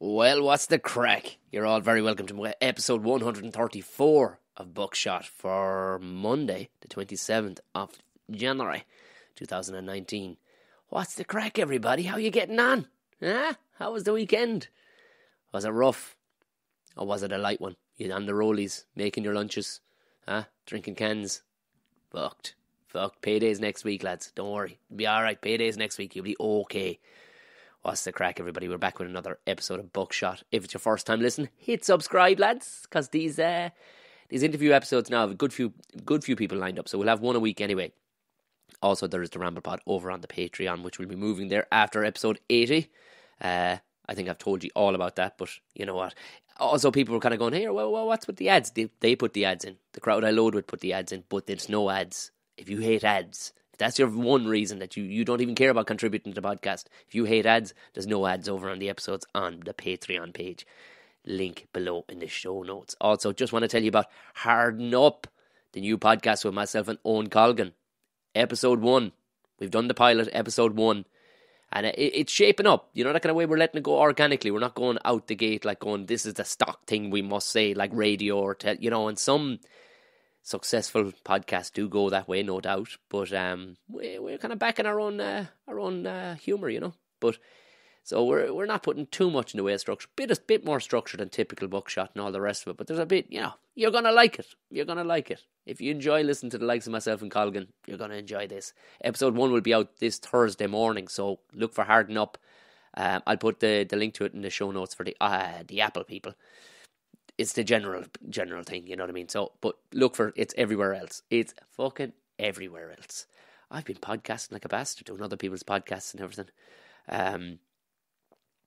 Well, what's the crack? You're all very welcome to episode 134 of Buckshot for Monday, the 27th of January 2019. What's the crack, everybody? How you getting on? Huh? How was the weekend? Was it rough? Or was it a light one? You on the rollies, making your lunches, huh? Drinking cans? Fucked. Fucked. Paydays next week, lads. Don't worry. It'll be alright. Paydays next week. You'll be okay. What's the crack, everybody? We're back with another episode of Buckshot. If it's your first time listening, hit subscribe, lads, because these uh, these interview episodes now have a good few good few people lined up. So we'll have one a week anyway. Also, there is the Ramble Pod over on the Patreon, which we'll be moving there after episode eighty. Uh, I think I've told you all about that, but you know what? Also, people were kind of going, "Hey, well, well, what's with the ads?" They, they put the ads in. The crowd I load would put the ads in, but there's no ads. If you hate ads, that's your one reason that you, you don't even care about contributing to the podcast. If you hate ads, there's no ads over on the episodes on the Patreon page. Link below in the show notes. Also, just want to tell you about Harden Up, the new podcast with myself and Owen Colgan. Episode one. We've done the pilot, episode one. And it, it's shaping up. You know, that kind of way we're letting it go organically. We're not going out the gate like going, this is the stock thing we must say, like radio or, te- you know, and some successful podcasts do go that way, no doubt. But um, we, we're kind of back in our own uh, our own uh, humor, you know. But so we're we're not putting too much in the way of structure. Bit a bit more structure than typical buckshot and all the rest of it. But there's a bit, you know, you're gonna like it. You're gonna like it. If you enjoy listening to the likes of myself and Colgan, you're gonna enjoy this. Episode one will be out this Thursday morning, so look for Harden Up. Um, I'll put the, the link to it in the show notes for the uh, the Apple people it's the general general thing, you know what I mean? So, but look for it's everywhere else. It's fucking everywhere else. I've been podcasting like a bastard, doing other people's podcasts and everything. Um,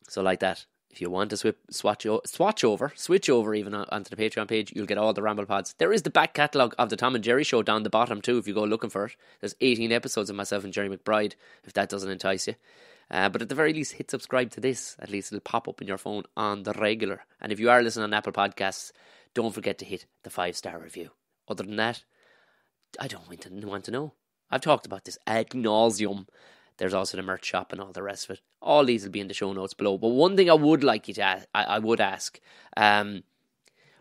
so like that. If you want to swip, swatch, swatch over, switch over even onto the Patreon page, you'll get all the Ramble Pods. There is the back catalogue of the Tom and Jerry show down the bottom too, if you go looking for it. There's 18 episodes of myself and Jerry McBride, if that doesn't entice you. Uh, but at the very least, hit subscribe to this. At least it'll pop up in your phone on the regular. And if you are listening on Apple Podcasts, don't forget to hit the five star review. Other than that, I don't want to, know. I've talked about this ad nauseum. There's also the merch shop and all the rest of it. All these will be in the show notes below. But one thing I would like you to ask, I, I would ask, um,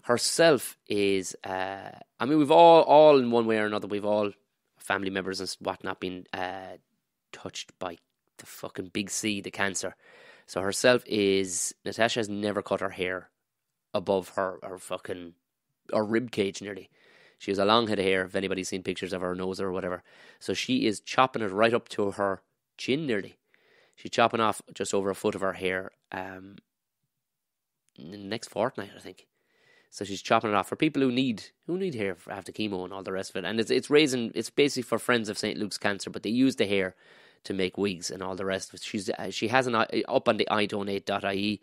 herself is, uh, I mean, we've all, all in one way or another, we've all family members and whatnot been uh, touched by the fucking big C, the cancer. So herself is Natasha has never cut her hair above her her fucking or rib cage nearly. She has a long head of hair. If anybody's seen pictures of her nose or whatever, so she is chopping it right up to her chin nearly. She's chopping off just over a foot of her hair. Um, next fortnight, I think. So she's chopping it off for people who need who need hair after chemo and all the rest of it. And it's it's raising it's basically for friends of St Luke's cancer, but they use the hair to make wigs and all the rest of it. She's uh, she has an uh, up on the idonate.ie.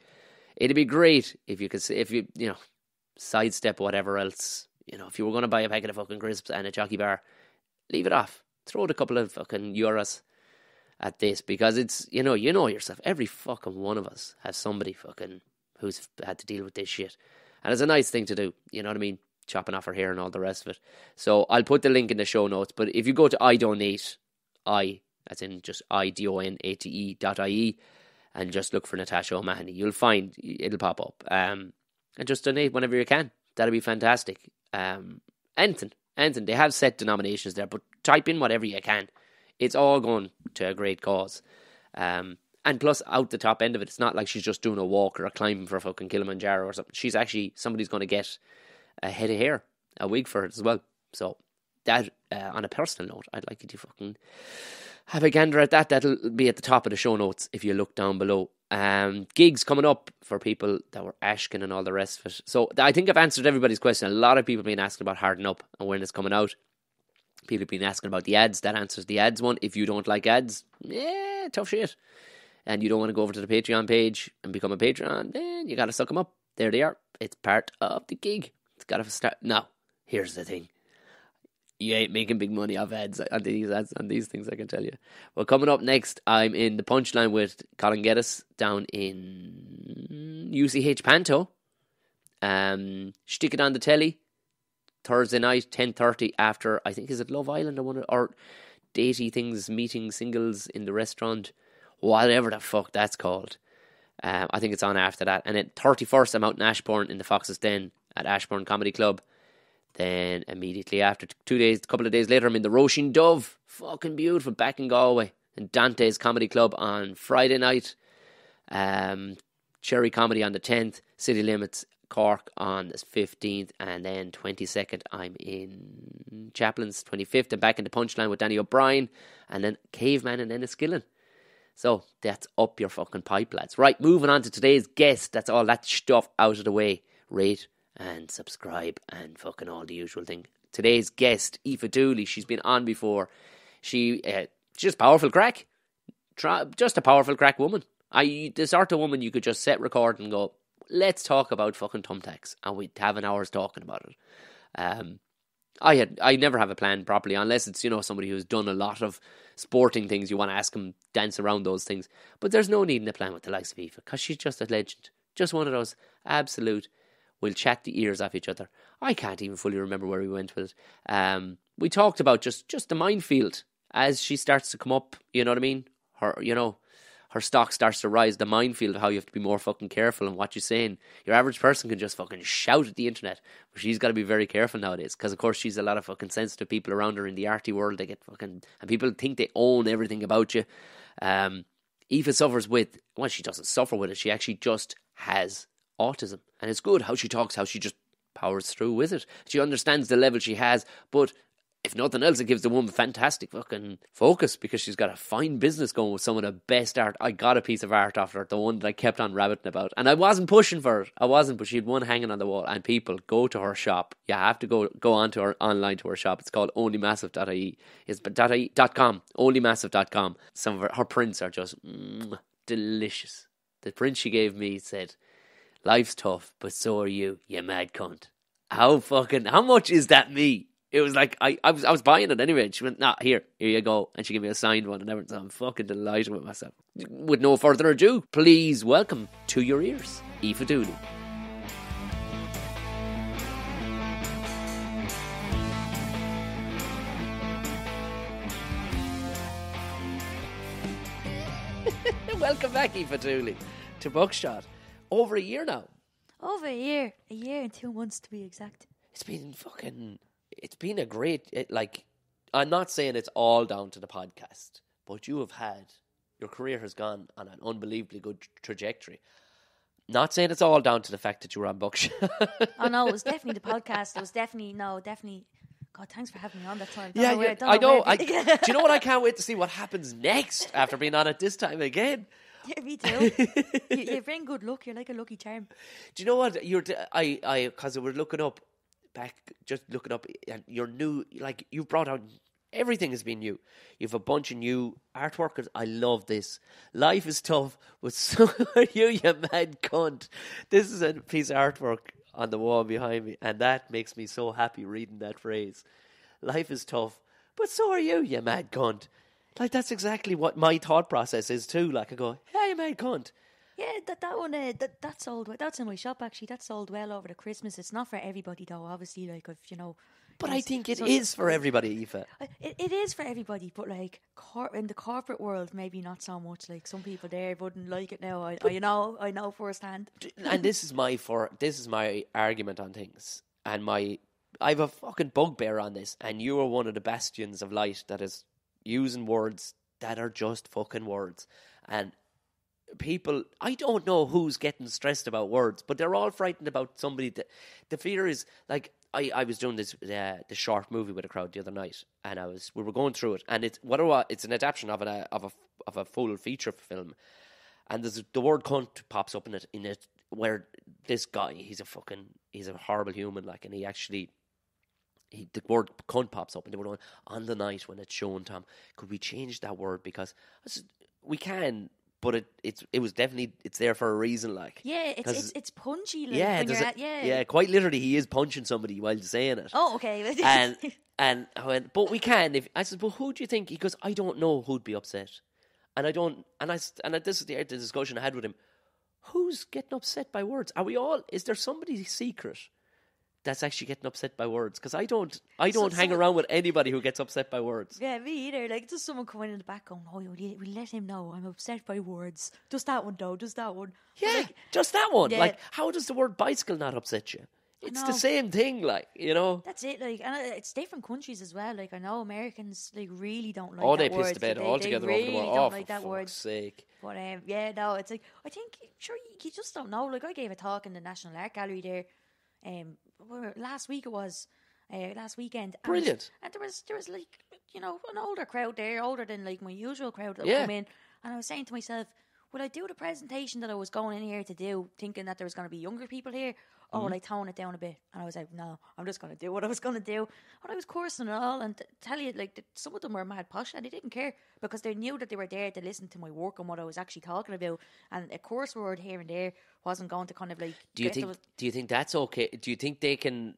It'd be great if you could if you you know sidestep whatever else. You know, if you were going to buy a packet of fucking crisps and a jockey bar, leave it off. Throw it a couple of fucking euros at this because it's you know you know yourself. Every fucking one of us has somebody fucking who's had to deal with this shit, and it's a nice thing to do. You know what I mean? Chopping off her hair and all the rest of it. So I'll put the link in the show notes. But if you go to I donate, I that's in just I-D-O-N-A-T-E dot I-E, and just look for Natasha O'Mahony. You'll find it'll pop up. Um, and just donate whenever you can. That'd be fantastic. Um, anything, anything. They have set denominations there, but type in whatever you can. It's all going to a great cause. Um, and plus, out the top end of it, it's not like she's just doing a walk or a climb for fucking Kilimanjaro or something. She's actually somebody's going to get a head of hair, a wig for it as well. So that, uh, on a personal note, I'd like you to fucking have a gander at that. That'll be at the top of the show notes if you look down below. Um, gigs coming up for people that were asking and all the rest of it. So I think I've answered everybody's question. A lot of people have been asking about Harden Up and when it's coming out. People have been asking about the ads. That answers the ads one. If you don't like ads, yeah, tough shit. And you don't want to go over to the Patreon page and become a Patreon, then you got to suck them up. There they are. It's part of the gig. It's got to start. Now, here's the thing you ain't making big money off ads on these ads on these things. I can tell you. Well, coming up next, I'm in the punchline with Colin Geddes down in UCH Panto. Um, stick it on the telly Thursday night, ten thirty. After I think is it Love Island or one or datey things, meeting singles in the restaurant, whatever the fuck that's called. Um, I think it's on after that. And then 31st, I'm out in Ashbourne in the Fox's Den at Ashbourne Comedy Club. Then immediately after, two days, a couple of days later, I'm in the Róisín Dubh. Fucking beautiful, back in Galway. And Dante's Comedy Club on Friday night. Um, Cherry Comedy on the 10th. City Limits Cork on the 15th. And then 22nd, I'm in Chaplin's. 25th, I'm back in the Punchline with Danny O'Brien. And then Caveman and Enniskillen. So that's up your fucking pipe, lads. Right, moving on to today's guest. That's all that stuff out of the way. Rate and subscribe and fucking all the usual thing. Today's guest, Aoife Dooley, she's been on before. She, uh, just powerful crack. Just a powerful crack woman. I the sort of woman you could just set record and go, let's talk about fucking thumbtacks, and we'd have an hour's talking about it. Um, I had I never have a plan properly unless it's you know somebody who's done a lot of sporting things. You want to ask them dance around those things, but there's no need in a plan with the likes of Aoife because she's just a legend, just one of those absolute. We'll chat the ears off each other. I can't even fully remember where we went with it. Um, we talked about just just the minefield as she starts to come up. You know what I mean? Her, you know, her stock starts to rise, the minefield of how you have to be more fucking careful and what you're saying. Your average person can just fucking shout at the internet, but she's got to be very careful nowadays because, of course, she's a lot of fucking sensitive people around her in the arty world. They get fucking and people think they own everything about you. Um, Aoife suffers with well, she doesn't suffer with it. She actually just has autism, and it's good how she talks, how she just powers through with it. She understands the level she has, but if nothing else, it gives the woman fantastic fucking focus because she's got a fine business going with some of the best art. I got a piece of art off her, the one that I kept on rabbiting about. And I wasn't pushing for it. I wasn't, but she had one hanging on the wall. And people go to her shop. You have to go go on to her online to her shop. It's called onlymassive.ie. It's dot .com, onlymassive.com. Some of her, her prints are just mm, delicious. The print she gave me said, Life's tough, but so are you, you mad cunt. How fucking, how much is that me? it was like I, I was I was buying it anyway. And she went, "Nah, here, here you go," and she gave me a signed one and everything. So I'm fucking delighted with myself. With no further ado, please welcome to your ears, Aoife Dooley. welcome back, Aoife Dooley, to Buckshot. Over a year now. Over a year, a year and two months to be exact. It's been fucking it's been a great it, like I'm not saying it's all down to the podcast, but you have had your career has gone on an unbelievably good trajectory. Not saying it's all down to the fact that you were on Buckshot. oh no, it was definitely the podcast. It was definitely no, definitely. God, thanks for having me on that time. Don't yeah, know yeah where, I know. I, do you know what? I can't wait to see what happens next after being on it this time again. Yeah, me too. you, you bring good luck. You're like a lucky charm. Do you know what? You're. I. I. Because we were looking up back, just looking up, and you're new. Like you've brought out everything has been new. You've a bunch of new artwork. I love this. Life is tough, but so are you, you mad cunt. This is a piece of artwork on the wall behind me, and that makes me so happy reading that phrase. Life is tough, but so are you, you mad cunt. Like that's exactly what my thought process is too. Like I go, hey, mad cunt. Yeah, that that one uh, that that sold. That's in my shop actually. That sold well over the Christmas. It's not for everybody though. Obviously, like if you know. But I think it so is for everybody, Aoife. It, it is for everybody, but like cor- in the corporate world, maybe not so much. Like some people there wouldn't like it now. I, I you know, I know firsthand. and this is my for this is my argument on things, and my I have a fucking bugbear on this, and you are one of the bastions of light that is using words that are just fucking words, and people i don't know who's getting stressed about words but they're all frightened about somebody that the fear is like i, I was doing this uh, the short movie with a crowd the other night and i was we were going through it and it's what are it's an adaptation of an of a of a full feature film. And there's the word cunt pops up in it in it where this guy he's a fucking he's a horrible human like and he actually he, the word cunt pops up and they were going on the night when it's shown tom could we change that word because said, we can but it it's it was definitely it's there for a reason. Like yeah, it's it's, it's punchy. Like, yeah, a, at, yeah, yeah. Quite literally, he is punching somebody while saying it. Oh, okay. and and I went, but we can. If I said, well, who do you think? He goes, I don't know who'd be upset, and I don't. And I and this is the, the discussion I had with him. Who's getting upset by words? Are we all? Is there somebody secret that's actually getting upset by words because I don't I don't hang so- around with anybody who gets upset by words. Yeah, me either. Like, just someone coming in the back going, "Oh, you, will let him know I'm upset by words." Just that one, though. Just that one. Yeah, like, just that one. Yeah. Like, how does the word bicycle not upset you? It's the same thing, like you know. that's it. Like, and uh, it's different countries as well. Like, I know Americans like really don't like. oh, that they word. pissed the bed altogether they really over the word. Don't Oh, like for that word. sake! But um, yeah, no, it's like I think sure you, you just don't know. Like I gave a talk in the National Art Gallery there, um, last week it was, uh, last weekend. and- Brilliant. And there was there was like you know an older crowd there, older than like my usual crowd that Yeah. come in, and I was saying to myself, would I do the presentation that I was going in here to do, thinking that there was going to be younger people here? Or Mm-hmm. I tone it down a bit? And I was like, no, I'm just going to do what I was going to do. And I was coursing and all, and t- tell you, like, that some of them were mad posh, and they didn't care because they knew that they were there to listen to my work and what I was actually talking about. And a course word here and there wasn't going to kind of like. Do you think? Do you think that's okay? Do you think they can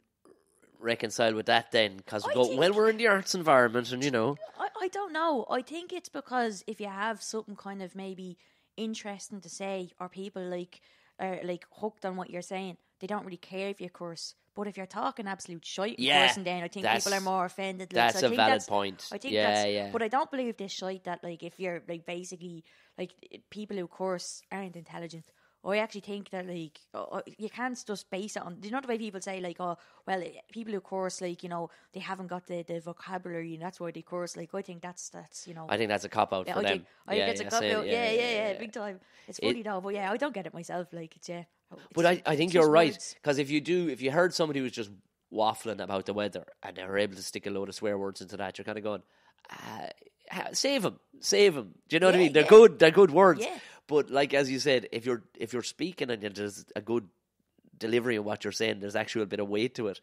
reconcile with that then? Because we go well, we're in the arts environment, and you know, I, I don't know. I think it's because if you have something kind of maybe interesting to say, or people like are like hooked on what you're saying, they don't really care if you curse. But if you're talking absolute shite and Yeah, cursing, then I think people are more offended. Like, that's so I a think valid that's- point. I think Yeah, that's, yeah. But I don't believe this shite that like if you're like basically like people who curse aren't intelligent. I actually think that like uh, you can't just base it on. Do you know the way people say like, oh, well, eh, people who curse like you know they haven't got the, the vocabulary and that's why they curse. Like I think that's that's you know. I think that's a cop out yeah, for I them. think I yeah, think it's yeah, a cop out. Yeah, yeah, yeah, big time. It's It- funny though, but yeah, I don't get it myself. Like it's yeah. But I, I think you're right because if you do, if you heard somebody who's just waffling about the weather and they were able to stick a load of swear words into that, you're kind of going, uh, save them, save them. Do you know what I mean? They're yeah. good, they're good words. Yeah. But like as you said, if you're if you're speaking and there's a good delivery of what you're saying, there's actually a bit of weight to it.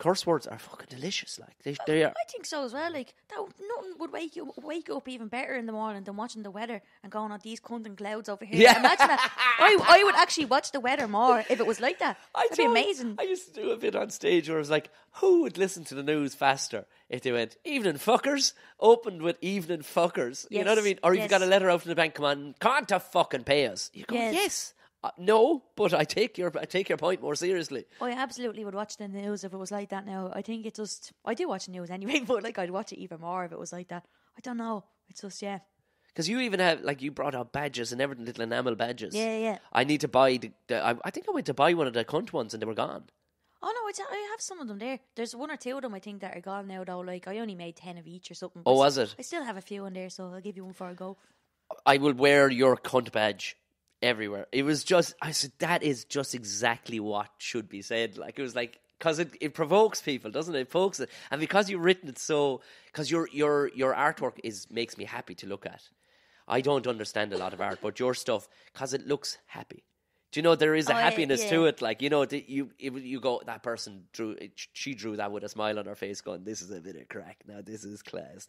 Curse words are fucking delicious. Like they, uh, they are. I think so as well. Like that, would- nothing would wake you wake up even better in the morning than watching the weather and going on these cunting clouds over here. Yeah. Imagine that. I I would actually watch the weather more if it was like that. I That'd be amazing. I used to do a bit on stage where I was like, who would listen to the news faster if they went, evening fuckers, opened with evening fuckers? You know what I mean? Or if you got a letter out from the bank, come on, can't to fucking pay us. You go, yes. Yes. Uh, no, but I take your I take your point more seriously. I absolutely would watch the news if it was like that. Now I think it just I do watch the news anyway, but like I'd watch it even more if it was like that. I don't know. It's just yeah, Because you even have, like, you brought out badges and everything, little enamel badges. yeah, yeah. I need to buy, the, the, I, I think I went to buy one of the cunt ones and they were gone. Oh no, it's, I have some of them there. There's one or two of them I think that are gone now though. Like I only made ten of each or something. Oh, was it? I still have a few in there, so I'll give you one for a go. I will wear your cunt badge everywhere. It was just, I said, that is just exactly what should be said. Like, it was like, because it, it provokes people, doesn't it? It pokes it. And because you've written it so, because your, your, your artwork is makes me happy to look at. I don't understand a lot of art, but your stuff, because it looks happy. Do you know there is a Oh, yeah, happiness to it? Like you know, the, you it, you go that person drew she drew that with a smile on her face, going, "This is a bit of crack. Now this is class."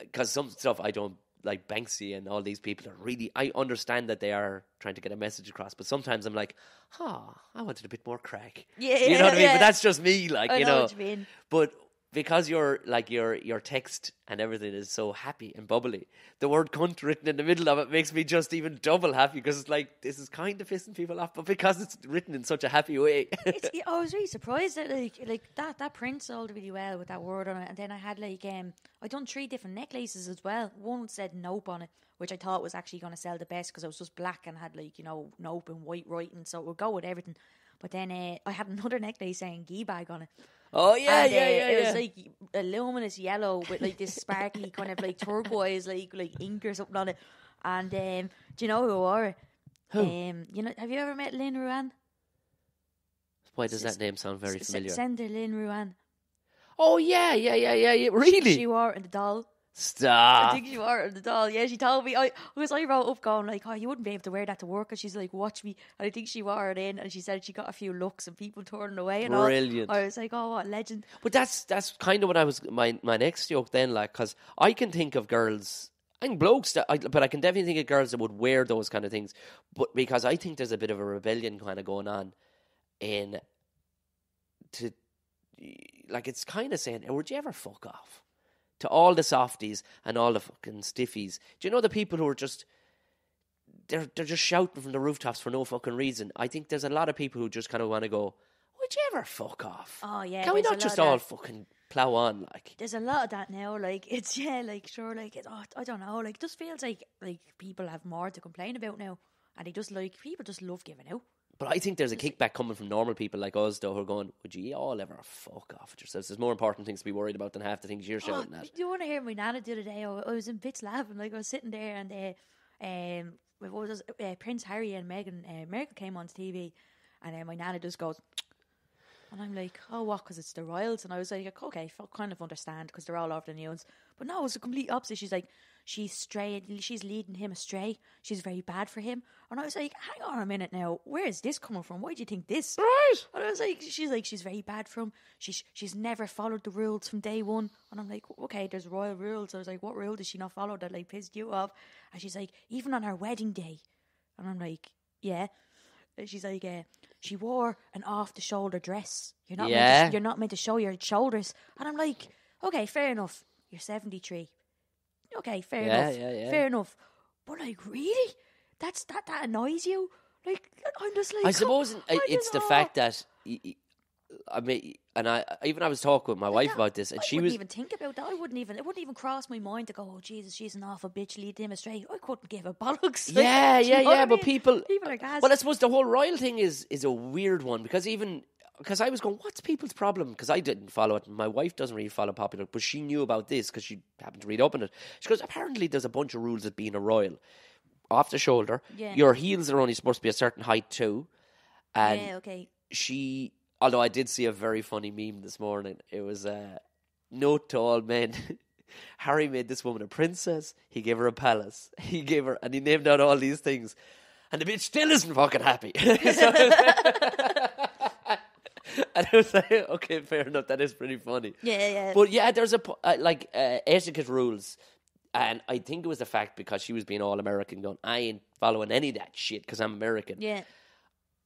because some stuff I don't like Banksy and all these people are really I understand that they are trying to get a message across, but sometimes I'm like, huh, I wanted a bit more crack. Yeah, you know what I mean? yeah. But that's just me, like I you know know. what you mean. But because your like your your text and everything is so happy and bubbly, the word cunt written in the middle of it makes me just even double happy because it's like this is kind of pissing people off, but because it's written in such a happy way. I was really surprised that like like that that print sold really well with that word on it, and then I had like um I done three different necklaces as well. One said nope on it, which I thought was actually going to sell the best because it was just black and had like you know nope and white writing, so it would go with everything. But then uh, I had another necklace saying gee bag on it. Oh yeah, and, yeah, uh, yeah, It yeah. was like a luminous yellow with like this sparkly kind of like turquoise like like ink or something on it. And um, do you know who wore it? Who? Um, you know, have you ever met Lynn Ruane? Why does that name sound very S- familiar? Sender Lynn Ruane. oh yeah, yeah, yeah, yeah, yeah. Really? She wore it in the Dáil. I think she wore it in the Dáil. Yeah, she told me. I because I wrote up going like, oh, you wouldn't be able to wear that to work. And she's like, watch me. And I think she wore it in, and she said she got a few looks and people turning away and Brilliant. all. I was like, oh, what a legend. But that's that's kind of what I was my my next joke then, like, because I can think of girls and blokes that, I, but I can definitely think of girls that would wear those kind of things. But because I think there's a bit of a rebellion kind of going on in to like it's kind of saying, would you ever fuck off to all the softies and all the fucking stiffies? Do you know the people who are just they're they're just shouting from the rooftops for no fucking reason? I think there's a lot of people who just kind of want to go. Would you ever fuck off? Oh, yeah, Can we not just all fucking plow on? Like, There's a lot of that now. Like it's yeah, like sure, like it, oh, I don't know. Like it just feels like like people have more to complain about now, and they just like people just love giving out. But I think there's a kickback coming from normal people like us, though, who are going, "Would you all ever fuck off at yourselves?" There's more important things to be worried about than half the things you're Oh, shouting at. do you want to hear my nana the other day? I, I was in bits laughing. Like I was sitting there, and uh, um, what was it? uh, Prince Harry and Meghan uh, came on TV, and uh, my nana just goes. And I'm like, oh, what? Because it's the royals. And I was like, okay, f- kind of understand because they're all over the news. But no, it's the complete opposite. She's like, she's straying, she's leading him astray. She's very bad for him. And I was like, hang on a minute now. Where is this coming from? Why do you think this? Right. And I was like, she's like, she's very bad for him. She's she's never followed the rules from day one. And I'm like, okay, there's royal rules. I was like, what rule does she not follow that like pissed you off? And she's like, even on our wedding day. And I'm like, yeah. And she's like, uh, she wore an off the shoulder dress. You're not meant to, you're not meant to show your shoulders. And I'm like, okay, fair enough. You're 73. Okay, fair Yeah, enough. yeah, yeah. Fair enough. But like, really? That's that that annoys you? Like, I'm just like, I suppose I it's the fact that I mean, and I even I was talking with my wife about this, and I she wouldn't was even think about that. I wouldn't even. It wouldn't even cross my mind to go, "Oh Jesus, she's an awful bitch. Lead him astray." I couldn't give a bollocks. Like, yeah, yeah, yeah. But mean? people, people are gas. well, I suppose the whole royal thing is is a weird one because even because I was going, what's people's problem? Because I didn't follow it. My wife doesn't really follow popular, but she knew about this because she happened to read up on it. She goes, apparently there's a bunch of rules of being a royal. Off the shoulder, Yeah. your heels are only supposed to be a certain height too, and yeah, okay. she although I did see a very funny meme this morning. It was uh note to all men. Harry made this woman a princess, he gave her a palace. He gave her and he named out all these things. And the bitch still isn't fucking happy. So- and I was like, okay, fair enough. That is pretty funny. Yeah, yeah. But yeah, there's a uh, like uh, etiquette rules, and I think it was the fact because she was being all American, going, I ain't following any of that shit because I'm American. yeah,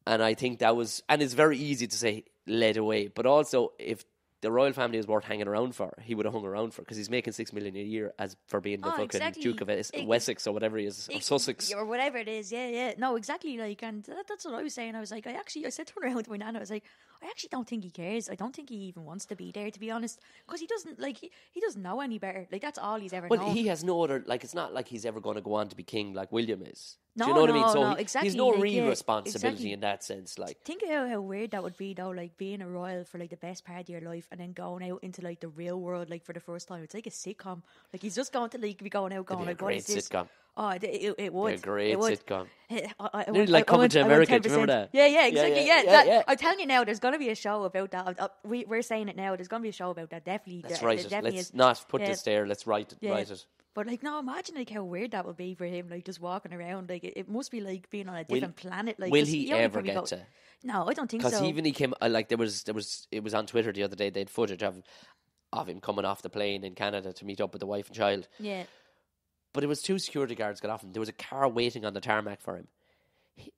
And I think that was, and it's very easy to say led away, but also if the royal family is worth hanging around for, he would have hung around for because he's making six million a year as for being the Oh, fucking exactly. Duke of Es- Ex- Wessex or whatever he is, or Ex- Sussex. or whatever it is. Yeah, yeah. No, exactly. Like, and that, that's what I was saying. I was like, I actually, I said to around to my I was like, I actually don't think he cares. I don't think he even wants to be there, to be honest, because he doesn't like he, he doesn't know any better. Like that's all he's ever Well, known. he has no other, like, it's not like he's ever going to go on to be king like William is. Do you know what I mean? So no, he- exactly, he's no like, real yeah, responsibility exactly. in that sense. Like, Think of how, weird that would be though, like being a royal for like the best part of your life and then going out into like the real world like for the first time. It's like a sitcom. Like he's just going to like be going out going like what is this? sitcom. Oh, it, it, it would. a great it would. sitcom. I, I, I Nearly like Coming to America, do you 10%. remember that? Yeah, yeah, Yeah, exactly. yeah, Yeah, yeah, that- yeah. I'm telling you now, there's going to be a show about that. Uh, we, we're saying it now. There's going to be a show about that. Definitely. Let's there- write there it. definitely Let's is. not put Yeah. this there. Let's write it. Yeah. Write it. But like, no, imagine like how weird that would be for him, like just walking around. Like it, it must be like being on a Will- different planet. Like, will he ever get go- to? No, I don't think so. Because even he came uh, like there was there was it was on Twitter the other day. They had footage of of him coming off the plane in Canada to meet up with the wife and child. yeah. But it was two security guards got off him. There was a car waiting on the tarmac for him. He,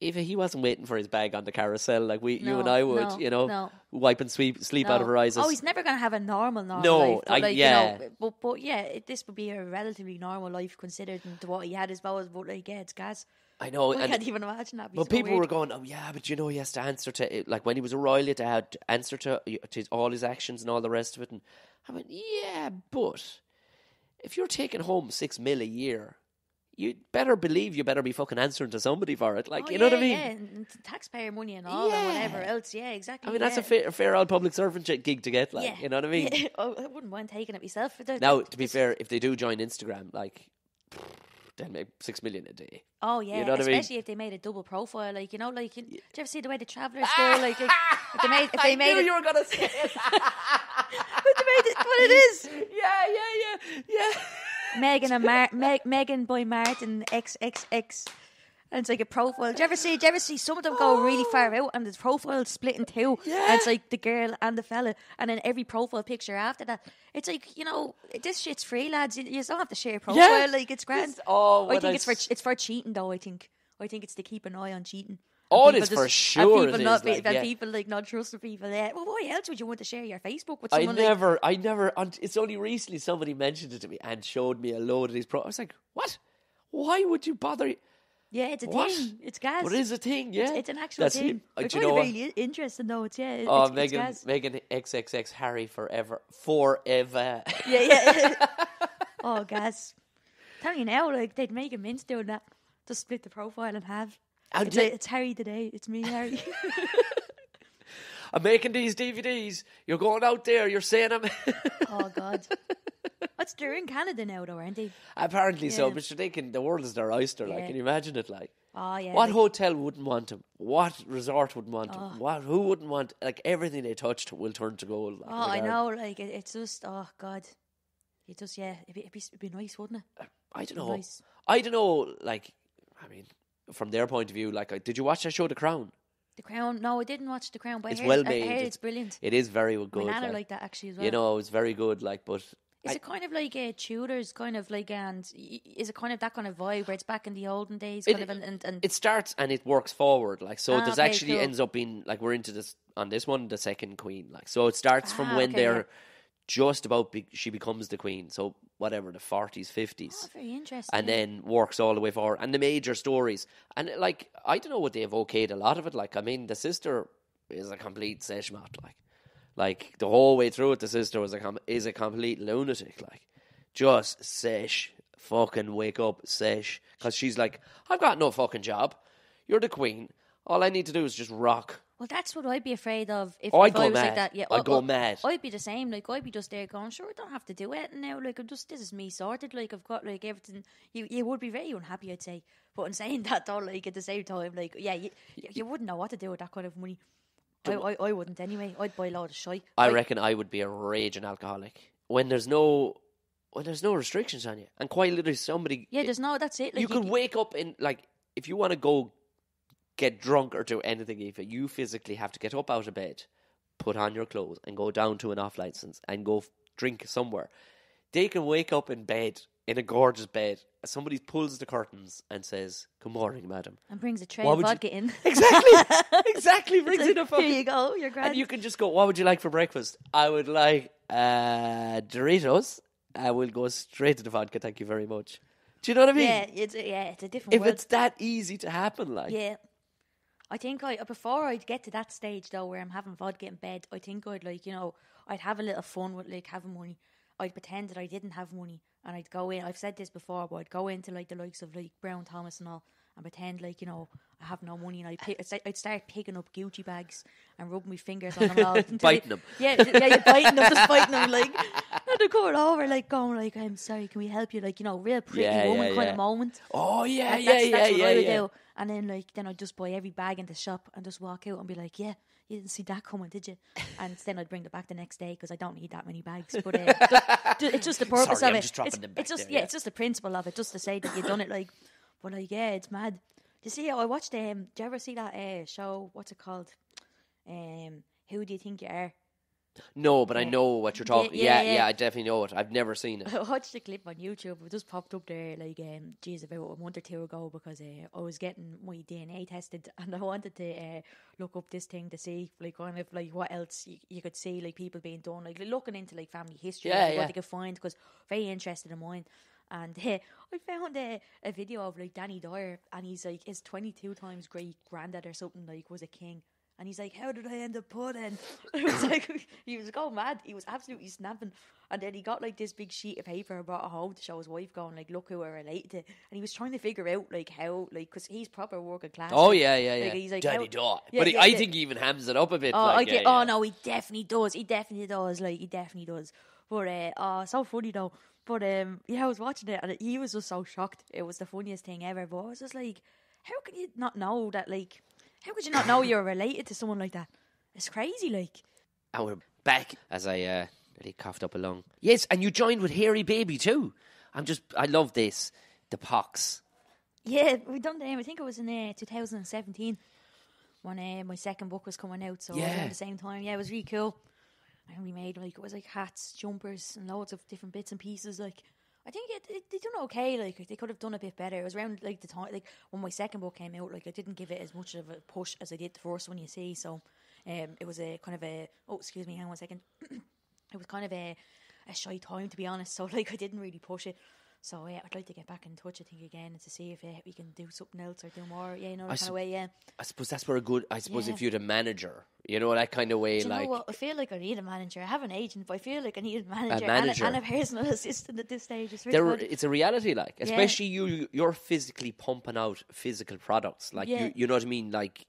if he wasn't waiting for his bag on the carousel like we you and I would, no, you know, no. wipe and sweep sleep out of No. our eyes. Oh, he's never going to have a normal, normal No, life. But I- like, yeah. You know, but, but yeah, it, this would be a relatively normal life considered to what he had as well as, but like, yeah, it's gas. I know, I can't even imagine that. But people were going, oh yeah, but you know he has to answer to it. Like when he was a royal, he had to, had to answer to, to his- all his actions and all the rest of it. And I went, yeah, but if you're taking home six mil a year, you better believe you better be fucking answering to somebody for it. Like Oh, you know what I mean? Yeah, and taxpayer money and all and whatever else. Yeah, exactly. I mean that's yeah. a fair, fair old public servant gig to get. Like Yeah. you know what I mean? Yeah. Oh, I wouldn't mind taking it myself. Now, to be fair, if they do join Instagram, like they'll make six million a day. Oh yeah, you know what I mean? especially if they made a double profile, like you know, like you, do you ever see the way the travellers go? Like, like if they made, if they made it, you were gonna say it. made it, what it is. yeah, yeah, yeah, yeah. Meghan and Mar- Meg- Meghan by Martin XXX. And it's like a profile. Do you ever see? Do you ever see some of them go really far out, and the profile split in two? Yeah. And it's like the girl and the fella, and then every profile picture after that. It's like you know, this shit's free, lads. You, you don't have to share a profile. Like it's grand. Oh, I think I it's for it's for cheating, though. I think. I think it's to keep an eye on cheating. Oh, And it is people for sure And it people not like, and yeah. people like not trusting people. Yeah. Well, why else would you want to share your Facebook with I someone? like, never, I never. It's only recently somebody mentioned it to me and showed me a load of these pro. I was like, what? Why would you bother? Yeah, it's a What? thing. It's gas. But it is a thing, yeah. It's, it's an actual That's thing. it. Uh, I you know really interesting though. It's yeah. Oh, it's, it's Meghan, gas. Meghan XXX Harry forever, forever. Yeah, yeah. oh, gas. Tell you now, like they'd make a mince doing that. Just split the profile in half. And It's, like, it's Harry today. It's me, Harry. I'm making these DVDs. You're going out there. You're saying I'm. oh God. What's they're in Canada now though, aren't they? Apparently so, Yeah. but you're thinking the world is their oyster. Like, can you imagine it? Like, Oh yeah. what like- hotel wouldn't want him? What resort wouldn't want Oh. him? What who wouldn't want? Like everything they touched will turn to gold. Like, Oh, I know. Like it, it's just oh God. It just yeah. It'd be, it'd be, it'd be nice, wouldn't it? I don't know. Nice. I don't know. Like, I mean, from their point of view, like, uh, did you watch that show, The Crown? The Crown. No, I didn't watch The Crown, but It's I heard, well I made. heard It's- brilliant. It is very good. My nana like, liked that actually as well. you know, it's very good. Like, but Is I- it kind of like a Tudors, kind of like, and is it kind of that kind of vibe where it's back in the olden days, It- kind of, and, and, and it starts and it works forward. Like, so Ah, there's okay, actually cool. ends up being like we're into this on this one, the second queen. Like, so it starts from Ah, when okay, they're yeah. Just about be- she becomes the queen. So whatever the forties, oh, fifties. very interesting. and then works all the way forward. And the major stories, and like I don't know what they've okayed a lot of it. Like I mean, the sister is a complete seshmat. Like, like the whole way through it, the sister was a com- is a complete lunatic. Like, just sesh, fucking wake up, sesh, because she's like, I've got no fucking job. You're the queen. All I need to do is just rock. Well, that's what I'd be afraid of if, Oh, I'd if go I was mad. like that. Yeah, I'd I- go I- mad. I'd be the same. Like I'd be just there going, sure, I don't have to do it now. Like I'm just this is me sorted. Like I've got like everything. You you would be very unhappy, I'd say. But in saying that, though, like at the same time, like yeah, you, you, you wouldn't know what to do with that kind of money. I, I, I wouldn't anyway. I'd buy a lot of shite. I Like, reckon I would be a raging alcoholic when there's no when there's no restrictions on you, and quite literally somebody Yeah, there's no. That's it. Like you could wake up in like if you want to go get drunk or do anything even you physically have to get up out of bed put on your clothes and go down to an off license and go f- drink somewhere they can wake up in bed in a gorgeous bed somebody pulls the curtains and says good morning madam and brings a tray What of would you- vodka in. exactly exactly brings Like, in a Here you go. You're grand. and you can just go what would you like for breakfast i would like uh doritos i will go straight to the vodka thank you very much do you know what i mean yeah, it's yeah, it's a different if world. it's that easy to happen like Yeah. I think I before I'd get to that stage though where I'm having vodka in bed, I think I'd like, you know, I'd have a little fun with like having money. I'd pretend that I didn't have money and I'd go in I've said this before, but I'd go into like the likes of like Brown Thomas and all and pretend like, you know, I have no money and I'd, pick, I'd, start, picking up Gucci bags and rubbing my fingers on them all. Biting they- 'em. Yeah, yeah, you're biting them, just biting them like and they're coming over like going like, I'm sorry, can we help you? Like, you know, real pretty Yeah, woman yeah, kind yeah. of moment. Oh yeah, yeah, that's, yeah, that's what yeah, I would yeah. do. And then like then I'd just buy every bag in the shop and just walk out and be like, yeah, you didn't see that coming, did you? And then I'd bring it back the next day because I don't need that many bags. But uh, it's just the purpose Sorry, of I'm it. just it's, them it's just there, yeah, yeah. it's just the principle of it, just to say that you've done it. Like, but like yeah, it's mad. Do you see? I watched um. Do you ever see that uh, show? What's it called? Um, who do you think you are? No, but I Yeah. know what you're Yeah, talking. yeah, Yeah, yeah, yeah. I definitely know it. I've never seen it. I watched the clip on YouTube. It just popped up there, like, um, geez, about a month or two ago because uh, I was getting my DNA tested and I wanted to uh, look up this thing to see, like, kind of like what else you, you could see, like people being done, like looking into like family history, Yeah, like, yeah. what they could find because very interested in mine. And uh, I found uh, a video of like Danny Dyer, and he's like his twenty-two times great granddad or something like was a king. And he's like, "How did I end up pudding?" It was like he was going mad. He was absolutely snapping. And then he got like this big sheet of paper and brought it home to show his wife, going like, "Look who I related to." And he was trying to figure out like how, like, because he's proper working class. Oh yeah, yeah, yeah. like, he's like, Danny how- Dye. Yeah, but he, yeah, I yeah. think he even hams it up a bit. Oh, like, I get, oh no, he definitely does. He definitely does. Like he definitely does. But uh, oh, so funny though. But um, yeah, I was watching it and he was just so shocked. It was the funniest thing ever. But I was just like, how can you not know that? Like, how could you not know you're related to someone like that? It's crazy. Like, And we're back as I uh, really coughed up a lung. Yes, and you joined with Hairy Baby too. I'm just, I love this. The pox. yeah, we done them. I think it was in uh, 2017 when uh, my second book was coming out. So Yeah. around the same time, yeah, it was really cool. And we made like it was like hats, jumpers, and loads of different bits and pieces. Like I think it, it, they done okay. Like they could have done a bit better. It was around like the time like when my second book came out. Like I didn't give it as much of a push as I did the first one. You see, so um, it was a kind of a oh excuse me, hang on one second. it was kind of a a shy time to be honest. So like I didn't really push it. So yeah, I'd like to get back in touch. I think again and to see if uh, we can do something else or do more. Yeah, you know, that kind of way. Yeah. I suppose that's where a good. I suppose Yeah. if you're the manager, you know that kind of way, Do like? I feel like I need a manager. I have an agent, but I feel like I need a manager, manager. And, a, and a personal assistant at this stage. It's really there, it's a reality, like especially you. You're physically pumping out physical products, like Yeah. you. You know what I mean, like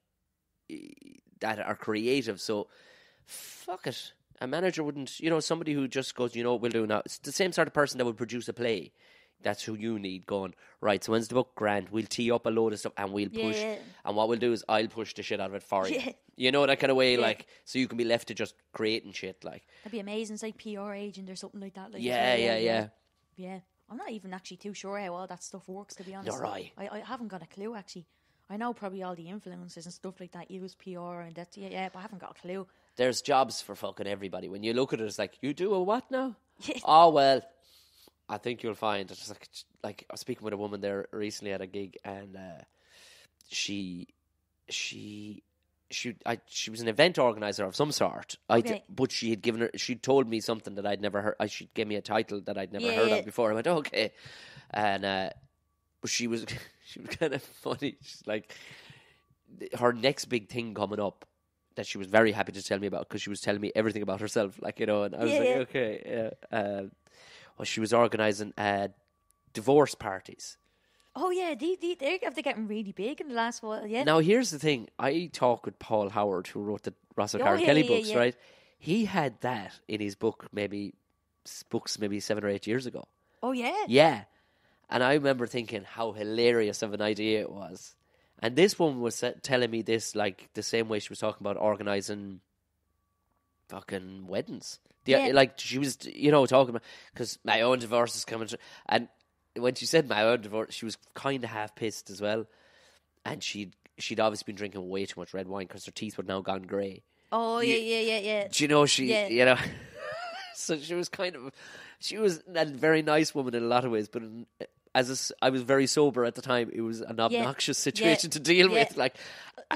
that are creative. So, fuck it. A manager wouldn't, you know, somebody who just goes, you know, what we'll do now. It's the same sort of person that would produce a play. That's who you need going, right, so when's the book grant? We'll tee up a load of stuff and we'll push. yeah. And what we'll do is I'll push the shit out of it for you. Yeah. You know, that kind of way, Yeah. like, so you can be left to just creating shit, like. That'd be amazing. It's like PR agent or something like that. Like, Yeah, yeah, yeah. Yeah. I'm not even actually too sure how all that stuff works, to be honest. Nor I. I, I haven't got a clue, actually. I know probably all the influencers and stuff like that use PR and that, yeah, yeah, but I haven't got a clue. there's jobs for fucking everybody. When you look at it, it's like you do a what now? Oh well, I think you'll find it's like like I was speaking with a woman there recently at a gig, and uh, she she she I, she was an event organizer of some sort. I Okay. but she had given her she told me something that I'd never heard. I she gave me a title that I'd never Yeah, heard yeah. of before. I went okay, and uh, but she was she was kind of funny. She's like her next big thing coming up that she was very happy to tell me about because she was telling me everything about herself, like you know, and I was Yeah, like, okay, yeah. Uh, well, she was organising uh, divorce parties. Oh, yeah, they, they, they're getting really big in the last while, yeah. Now, here's the thing: I talk with Paul Howard, who wrote the Russell Oh, yeah, Kelly yeah, books, yeah. right? He had that in his book, maybe books, maybe seven or eight years ago. Oh, yeah. Yeah. And I remember thinking how hilarious of an idea it was. And this woman was telling me this like the same way she was talking about organizing fucking weddings. The, Yeah. Like she was, you know, talking about because my own divorce is coming. through. And when she said my own divorce, she was kind of half pissed as well. And she'd she'd obviously been drinking way too much red wine because her teeth were now gone grey. Oh, yeah, yeah, yeah, yeah. Do you know she? Yeah. You know, so she was kind of, she was a very nice woman in a lot of ways, but in, as a I was very sober at the time, it was an obnoxious situation to deal Yeah. with. Like,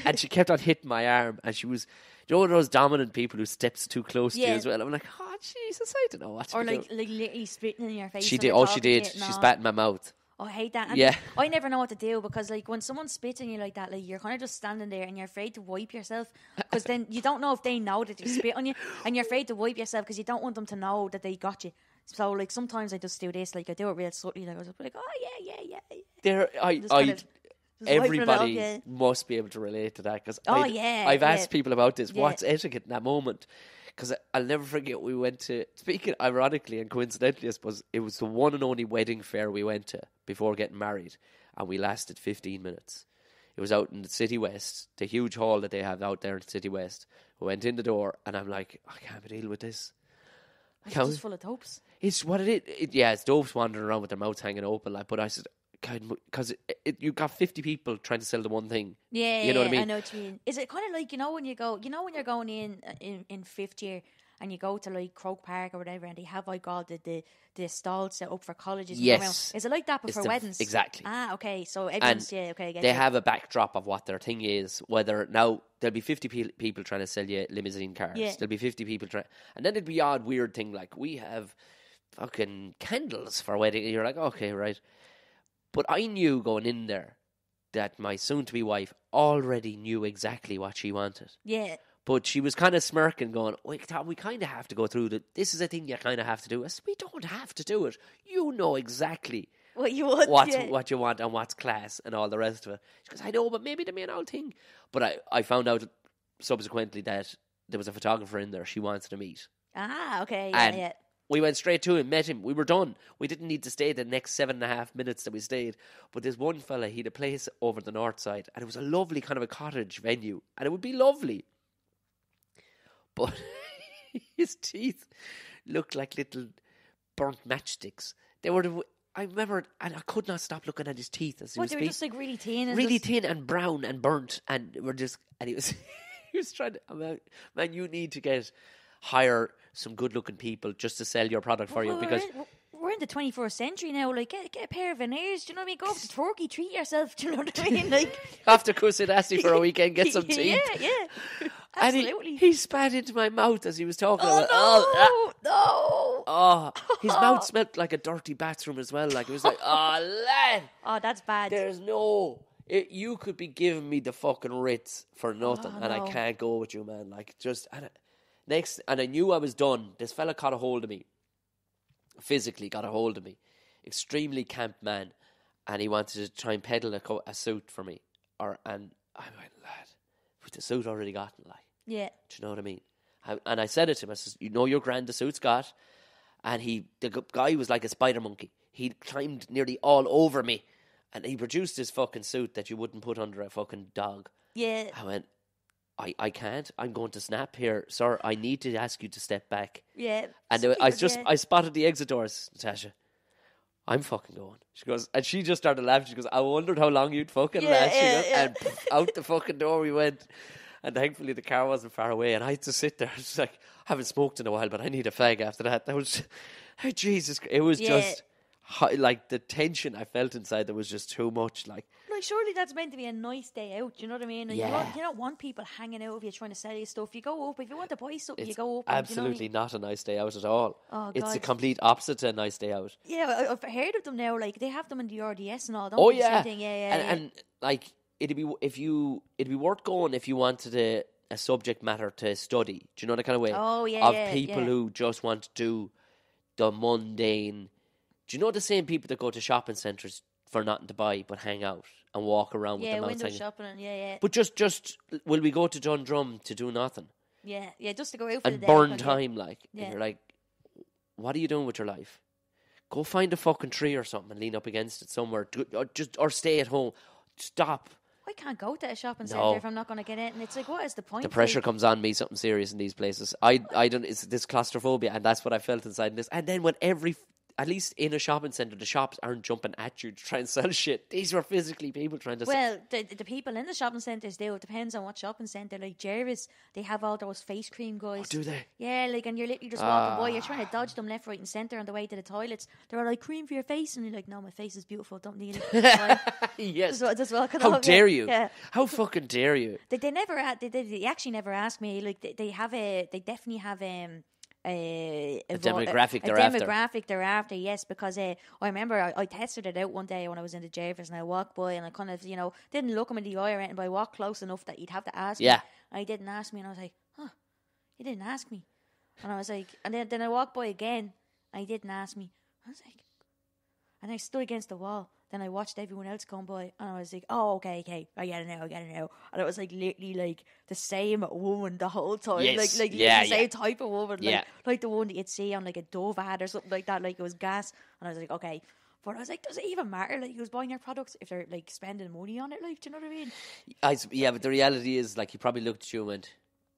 and she kept on hitting my arm, and she was. You know one of those dominant people who steps too close to you as well. I'm like, oh Jesus, I don't know what to Or like, doing." like literally spitting in your face. She did. Oh, she did. She spat in my mouth. Oh, I hate that. And Yeah. I never know what to do because, like, when someone's spitting you like that, like, you're kind of just standing there and you're afraid to wipe yourself because then you don't know if they know that you spit on you and you're afraid to wipe yourself because you don't want them to know that they got you. So, like, sometimes I just do this, like, I do it real subtly, like, I be like, oh, yeah, yeah, yeah. yeah. There, I, I, kind of everybody yeah. must be able to relate to that because Oh, yeah, I've yeah. asked people about this. What's etiquette in that moment? Because I'll never forget we went to speaking ironically and coincidentally, I suppose it was the one and only wedding fair we went to before getting married, and we lasted fifteen minutes. It was out in the Citywest, the huge hall that they have out there in the Citywest. We went in the door, and I'm like, I can't deal with this. I It's can't. just full of dopes. It's what it is. It, yeah, it's dopes wandering around with their mouths hanging open. Like, but I said, because you got fifty people trying to sell the one thing. Yeah, You know what I mean? I know what you mean. Is it kind of like you know when you go, you know when you're going in uh, in, in fifth year and you go to like Croke Park or whatever, and they have like all the the, the stalls set up for colleges. and Yes. is it like that but for weddings? exactly. Ah, okay. So everyone's yeah, okay. I get They you. have a backdrop of what their thing is. Whether now there'll be fifty pe- people trying to sell you limousine cars. Yeah. There'll be fifty people trying, and then it'd be odd weird thing like we have fucking candles for wedding. And you're like, okay, right. But I knew going in there that my soon-to-be wife already knew exactly what she wanted. yeah. But she was kind of smirking, going, Wait, Tom, we kind of have to go through the. This is a thing you kind of have to do." I said, "We don't have to do it. You know exactly What you want? what's yeah. what you want and what's class and all the rest of it." She goes, "I know, but maybe the main old thing." But I, I found out subsequently that there was a photographer in there she wanted to meet. Ah, okay. Yeah, And yeah. We went straight to him, met him. We were done. We didn't need to stay the next seven and a half minutes that we stayed. But this one fella, he had a place over the north side, and it was a lovely kind of a cottage venue, and it would be lovely. But his teeth looked like little burnt matchsticks. They were. The, I remember, and I could not stop looking at his teeth as he What was they were just like really thin and really thin and brown and burnt, and we're just and he was he was trying to man, man, you need to get hire some good looking people just to sell your product for you Well, we're because we're in the 21st century now. Like, get, get a pair of veneers. Do you know what I mean? Go up to Turkey, treat yourself. Do you know what I mean? Like, after Kusadasi for a weekend, get some teeth. yeah, yeah. And he- Absolutely. he, spat into my mouth as he was talking. Oh "Oh, no, no. ah." Oh, his mouth smelled like a dirty bathroom as well. Like it was like, oh, lad, Oh, that's bad. there's no. It, you could be giving me the fucking Ritz for nothing, and Oh, no. I can't go with you, man. Like just and I, next, and I knew I was done. This fella caught a hold of me, physically got a hold of me. Extremely camp man, and he wanted to try and peddle a, co- a suit for me. Or and I went, lad, with the suit already gotten, like. yeah. Do you know what I mean? I, and I said it to him. I says, "You know your grand the suit's got," and he, the guy was like a spider monkey. He climbed nearly all over me, and he produced this fucking suit that you wouldn't put under a fucking dog. Yeah. I went, "I, I can't. I'm going to snap here, sir. I need to ask you to step back." Yeah. And uh, Some I just, yeah. I spotted the exit doors, Natasha. I'm fucking going. She goes, and she just started laughing. She goes, I wondered how long you'd fucking Yeah, last. Yeah, goes, yeah. And out the fucking door we went. And thankfully the car wasn't far away. And I had to sit there. It's like, I haven't smoked in a while, but I need a fag after that. That was, oh, Jesus. It was just, like, the tension I felt inside there was just too much. Like, Like, surely that's meant to be a nice day out. Do You know what I mean? Like, you, don't, Yeah. you don't want people hanging out with you're trying to sell you stuff. You go up. If you want to buy something, you it's go up. and, you know what I absolutely mean? not a nice day out at all. Oh, it's the God. complete opposite to a nice day out. Yeah, I- I've heard of them now. Like, they have them in the RDS and all. Don't Oh they? Same yeah, thing. Yeah, yeah, and, yeah. and like it'd be if you it'd be worth going if you wanted a, a subject matter to study. Do you know the kind of way? Oh, yeah, of yeah, people yeah. who just want to do the mundane. Do you know the same people that go to shopping centres for nothing to buy but hang out and walk around with yeah, their mouths window shopping and yeah, yeah, But just just will we go to Dundrum to do nothing yeah, yeah. Just to go out for and the day. burn time like? Yeah. And you're like, what are you doing with your life? Go find a fucking tree or something and lean up against it somewhere. Or just or stay at home. Stop. I can't go to a shopping No. centre if I'm not going to get it. And it's like, what is the point? the pressure Like, comes on me something serious in these places. I I don't it's this claustrophobia and that's what I felt inside this. And then when every at least in a shopping centre the shops aren't jumping at you to try and sell shit. These were physically people trying to sell Well, the, the people in the shopping centres do. It depends on what shopping centre. Like Jervis, they have all those face cream guys. do they? Yeah, like, and you're literally just walking by. You're trying Ah. to dodge them left, right, and centre on the way to the toilets. They're all like, cream for your face. And you're like, no, my face is beautiful. Don't need it. Yes. Just, just walk How dare you? Yeah. How fucking dare you? They, they never they, they, they actually never asked me. Like, they, they have a, they definitely have um, a, a, vo- demographic a, they're after. demographic they're after, yes, because uh, I remember I, I tested it out one day when I was in the Jervis and I walked by and I kind of, you know, didn't look him in the eye or anything, but I walked close enough that you'd have to ask Yeah. me. And he didn't ask me and I was like, huh, he didn't ask me. And I was like, and then, then I walked by again and he didn't ask me. I was like, and I stood against the wall. Then I watched everyone else come by, and I was like, "Oh, okay, okay, I get it now, I get it now." And it was like literally like the same woman the whole time, Yes, like like yeah, the same type of woman, like Yeah. like the one that you'd see on like a Dove ad or something like that, like it was gas. And I was like, okay. But I was like, does it even matter? Like, who's buying your products if they're like spending money on it? Like, do you know what I mean? I yeah, but the reality is like he probably looked at you and went,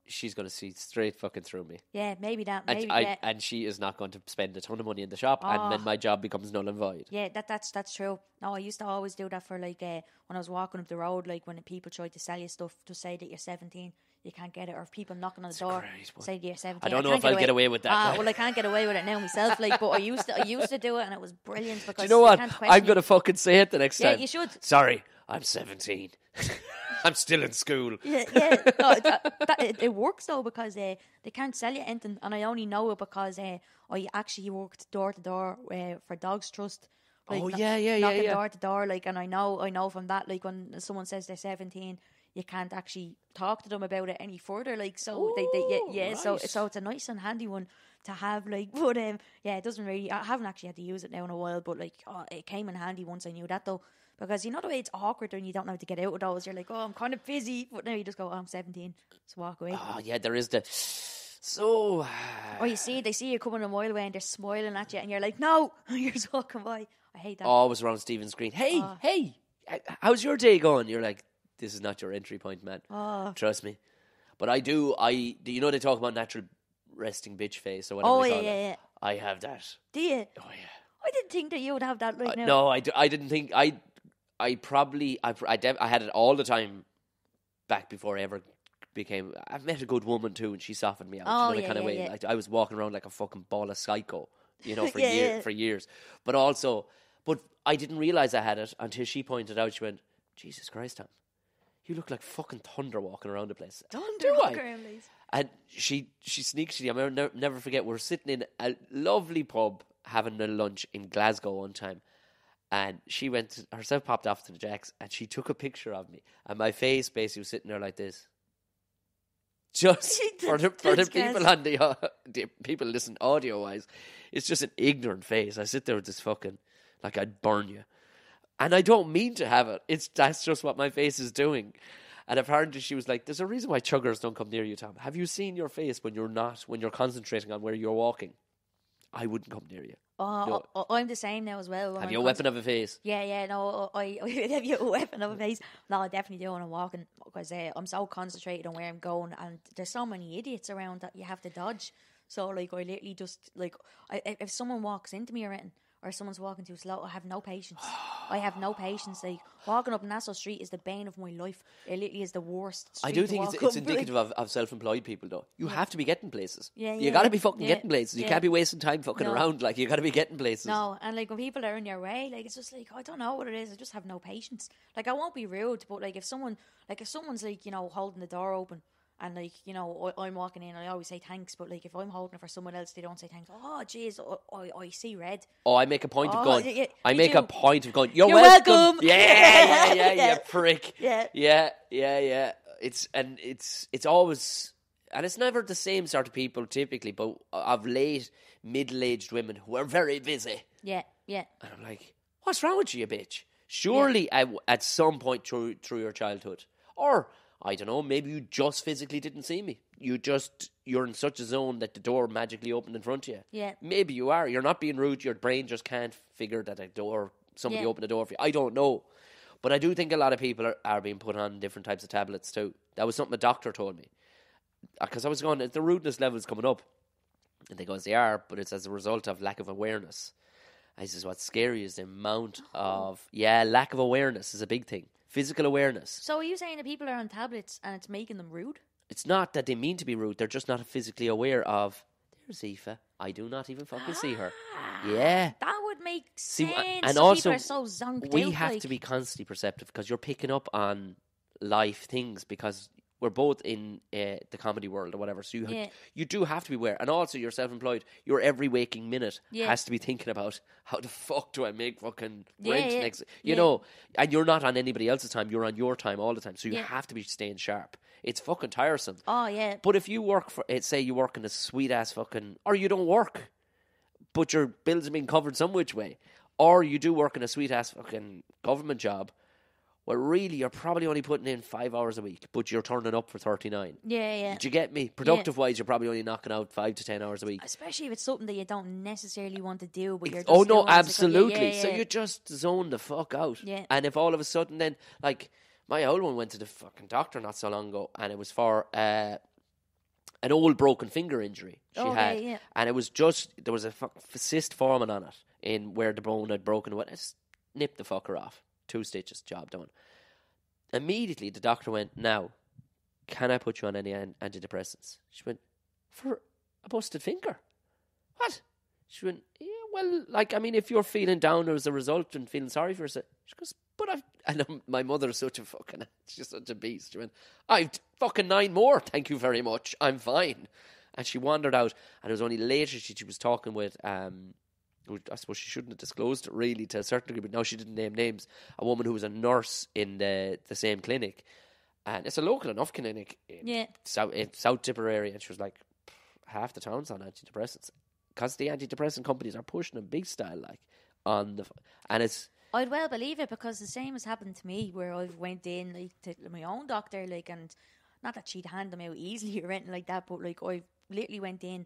She's gonna see straight fucking through me. Yeah, maybe that. And, Maybe I, yeah. and she is not going to spend a ton of money in the shop, and Oh. then my job becomes null and void. Yeah, that that's that's true. No, I used to always do that for like uh, when I was walking up the road, like when people tried to sell you stuff to say that you're 17, you can't get it, or if people knocking on the door say you're 17. I don't know can't if I'll get away with that. Ah, well, I can't get away with it now myself. Like, but I used to, I used to do it, and it was brilliant because Do you know what? I'm gonna fucking say it the next Yeah, time. you should. Sorry, I'm 17. I'm still in school. Yeah, yeah. No, that, that, it, it works though because uh, they can't sell you anything, and I only know it because uh, I actually worked door to door uh, for Dogs Trust. Oh, kno- yeah, yeah, yeah, knocking yeah. door to door, like, and I know, I know from that, like, when someone says they're seventeen, you can't actually talk to them about it any further, like, so they, they, Oh, yeah, yeah, so so it's a nice and handy one to have, like, but um, yeah, it doesn't really. I haven't actually had to use it now in a while, but like, oh, it came in handy once I knew that though. Because you know the way it's awkward when you don't know how to get out of those. You're like, oh, I'm kind of busy, but now you just go, oh, I'm 17, so walk away. Oh yeah, there is the. So Or you see, they see you coming a mile away and they're smiling at you, and you're like, no, you're just walking by. I hate that. always around Stephen's Green. Hey, Oh. hey, how's your day going? You're like, this is not your entry point, man. Oh. Trust me. But I do. I do. You know they talk about natural resting bitch face or whatever. Oh, yeah, yeah, yeah. I have that. Do you? Oh yeah. I didn't think that you would have that right Uh, now. no, I, d- I didn't think I I probably I I, def- I had it all the time back before I ever became. I've met a good woman too, and she softened me out. Oh, you know, yeah, kind of yeah, way. yeah. Like, I was walking around like a fucking ball of psycho, you know, for Yeah, year, yeah. for years. But also, but I didn't realize I had it until she pointed out. She went, "Jesus Christ, Tom, You look like fucking thunder walking around the place. Don't Do walk I? around. And she she sneaks to the. I'll never, never forget. We're sitting in a lovely pub having a lunch in Glasgow one time, and she went to, herself popped off to the jacks, and she took a picture of me, and my face basically was sitting there like this. Just for the for the people on the, uh, the people listen audio wise, it's just an ignorant face. I sit there with this fucking like I'd burn you, and I don't mean to have it. It's that's just what my face is doing. And apparently she was like, "There's a reason why chuggers don't come near you, Tom. Have you seen your face when you're not when you're concentrating on where you're walking? I wouldn't come near you. Oh, No. I- I'm the same now as well. Have I'm you a weapon of a face? Yeah, yeah, no, I, I have you a weapon of a face. No, I definitely do when I'm walking because uh, I'm so concentrated on where I'm going, and there's so many idiots around that you have to dodge. So like, I literally just like, I, if if someone walks into me or anything, or someone's walking too slow, I have no patience. I have no patience. Like walking up Nassau Street is the bane of my life. It literally is the worst. I do think it's, it's indicative of, of self-employed people, though. You have to be getting places. Yeah, you got to be fucking Yeah, getting places. You yeah. can't be wasting time fucking No. around. Like you got to be getting places. No, and like when people are in your way, like it's just like I don't know what it is. I just have no patience. Like I won't be rude, but like if someone, like if someone's like you know holding the door open and like you know I, I'm walking in, I always say thanks. But like if I'm holding it for someone else, they don't say thanks. Oh jeez, I, I, I see red. Oh, I make a point of Oh, going. yeah, yeah, I make a point of going. You're, You're welcome. welcome. Yeah, yeah, yeah, Yeah. you prick. Yeah. yeah, yeah, yeah. It's and it's it's always and it's never the same sort of people typically, but of late middle-aged women who are very busy, Yeah, yeah, and I'm like, what's wrong with you, bitch? Surely at, at some point through through your childhood, or I don't know, maybe you just physically didn't see me. You just you're in such a zone that the door magically opened in front of you. Yeah. Maybe you are. You're not being rude. Your brain just can't figure that a door somebody Yeah. opened the door for you. I don't know. But I do think a lot of people are, are being put on different types of tablets too. That was something a doctor told me. Uh, because I was going, the rudeness level's coming up. And they goes, they are, but it's as a result of lack of awareness. I says, what's scary is the amount oh. of, yeah, lack of awareness is a big thing. Physical awareness. So are you saying that people are on tablets and it's making them rude? It's not that they mean to be rude, they're just not physically aware of, there's Aoife. I do not even fucking see her. Ah, yeah. That would make See, sense. and also, are so zonked we out, have like- to be constantly perceptive because you're picking up on life things because we're both in uh, the comedy world or whatever. So you ha- Yeah. you do have to be aware, and also you're self-employed. Your every waking minute Yeah. has to be thinking about how the fuck do I make fucking Yeah, rent next? You know, and you're not on anybody else's time. You're on your time all the time. So you have to be staying sharp. It's fucking tiresome. Oh yeah, But if you work for, eh, say, you work in a sweet ass fucking, or you don't work, but your bills are being covered some which way, or you do work in a sweet ass fucking government job, well, really, you're probably only putting in five hours a week, but you're turning up for 39. yeah, yeah. Do you get me? Productive wise, you're probably only knocking out five to ten hours a week. Especially if it's something that you don't necessarily want to do, but you're just Oh no, it absolutely. Yeah, So you just zone the fuck out. Yeah. And if all of a sudden then like my old one went to the fucking doctor not so long ago and it was for uh an old broken finger injury she Okay, had. yeah. And it was just there was a fuck, cyst forming on it in where the bone had broken. Went snip the fucker off. Two stitches, job done. Immediately the doctor went, Now, can I put you on any an- antidepressants? She went, For a busted finger. What? She went, yeah, well, like, I mean, if you're feeling down as a result and feeling sorry for yourself, she goes, but I've, and um, my mother's such a fucking, she's such a beast. She went, I've fucking nine more, thank you very much, I'm fine. And she wandered out, and it was only later she, she was talking with, um, I suppose she shouldn't have disclosed it really to a certain degree, but now she didn't name names, a woman who was a nurse in the, the same clinic. And it's a local enough clinic in Yeah. South, in South Tipper area. And she was like, half the town's on antidepressants because the antidepressant companies are pushing them big style, like on the and it's I'd well believe it because the same has happened to me where I've went in like to my own doctor, like, and not that she'd hand them out easily or anything like that, but like I literally went in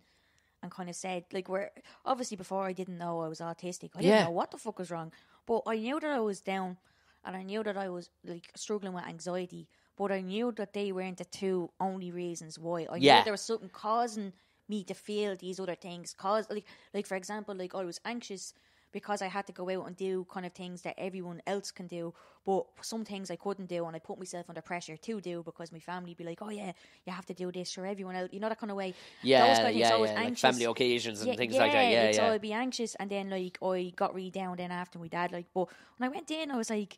and kind of said, like, where obviously before I didn't know I was autistic, I didn't Yeah. know what the fuck was wrong, but I knew that I was down, and I knew that I was like struggling with anxiety, but I knew that they weren't the two only reasons why. I Yeah. knew there was something causing me to feel these other things. Cause like like for example, like I was anxious because I had to go out and do kind of things that everyone else can do, but some things I couldn't do, and I put myself under pressure to do because my family be like, "Oh yeah, you have to do this for everyone else," you know that kind of way. yeah, Those kind of yeah, So I was yeah, like family occasions and things like that. Yeah, like, So. I'd be anxious, and then like I got really down then after my dad. Like, but when I went in, I was like,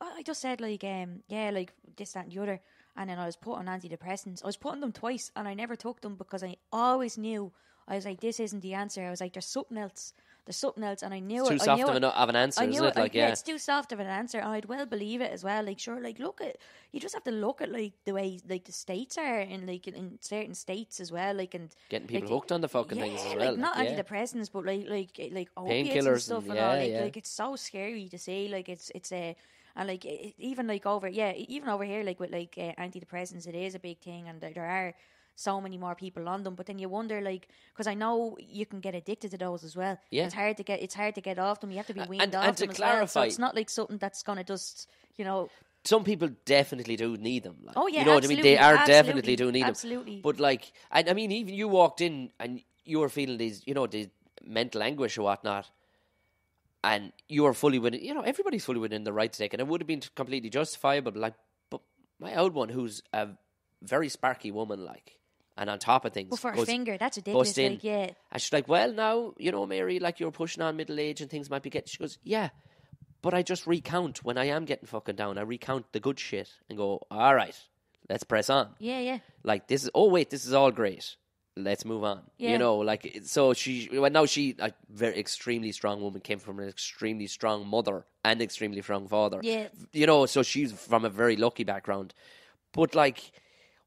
I I just said like, um, yeah, like this, that, and the other, and then I was put on antidepressants. I was putting them twice, and I never took them because I always knew I was like, this isn't the answer. I was like, there's something else. There's something else, and I knew Too it. I soft knew of it. an, of an answer, I knew it? Like, yeah, yeah. it's too soft of an answer. I'd well believe it as well. Like, sure, like look at you just have to look at like the way like the states are in like in certain states as well. Like and Getting people like, hooked on the fucking yeah, things as well. like not yeah. antidepressants, but like like like opiates Painkillers and and- stuff and, yeah, all. Like, yeah. like it's so scary to see. Like it's it's a. and like it, even like over yeah even over here like with like uh, antidepressants it is a big thing and there, there are so many more people on them but then you wonder like because I know you can get addicted to those as well Yeah. it's hard to get it's hard to get off them you have to be weaned and- off and to them as well so it's not like something that's gonna just you know Some people definitely do need them. Like, Oh, yeah, you know what I mean. They absolutely, are definitely absolutely, do need absolutely. them. But like, I, I mean, even you walked in and you were feeling these, you know, the mental anguish or whatnot, and you were fully within. You know, everybody's fully within the right to take it. And it would have been completely justifiable. But like, but my old one, who's a very sparky woman, like, and on top of things, but for a finger that's ridiculous bust in. like yeah And she's like, well, now, you know, Mary, like you're pushing on middle age and things might be getting. She goes, yeah, but I just recount when I am getting fucking down. I recount the good shit and go, all right, let's press on. yeah yeah Like this is, oh wait, this is all great. Let's move on. Yeah. You know, like so she. Well, now she, a very extremely strong woman, came from an extremely strong mother and extremely strong father. Yeah. You know, so she's from a very lucky background. But like,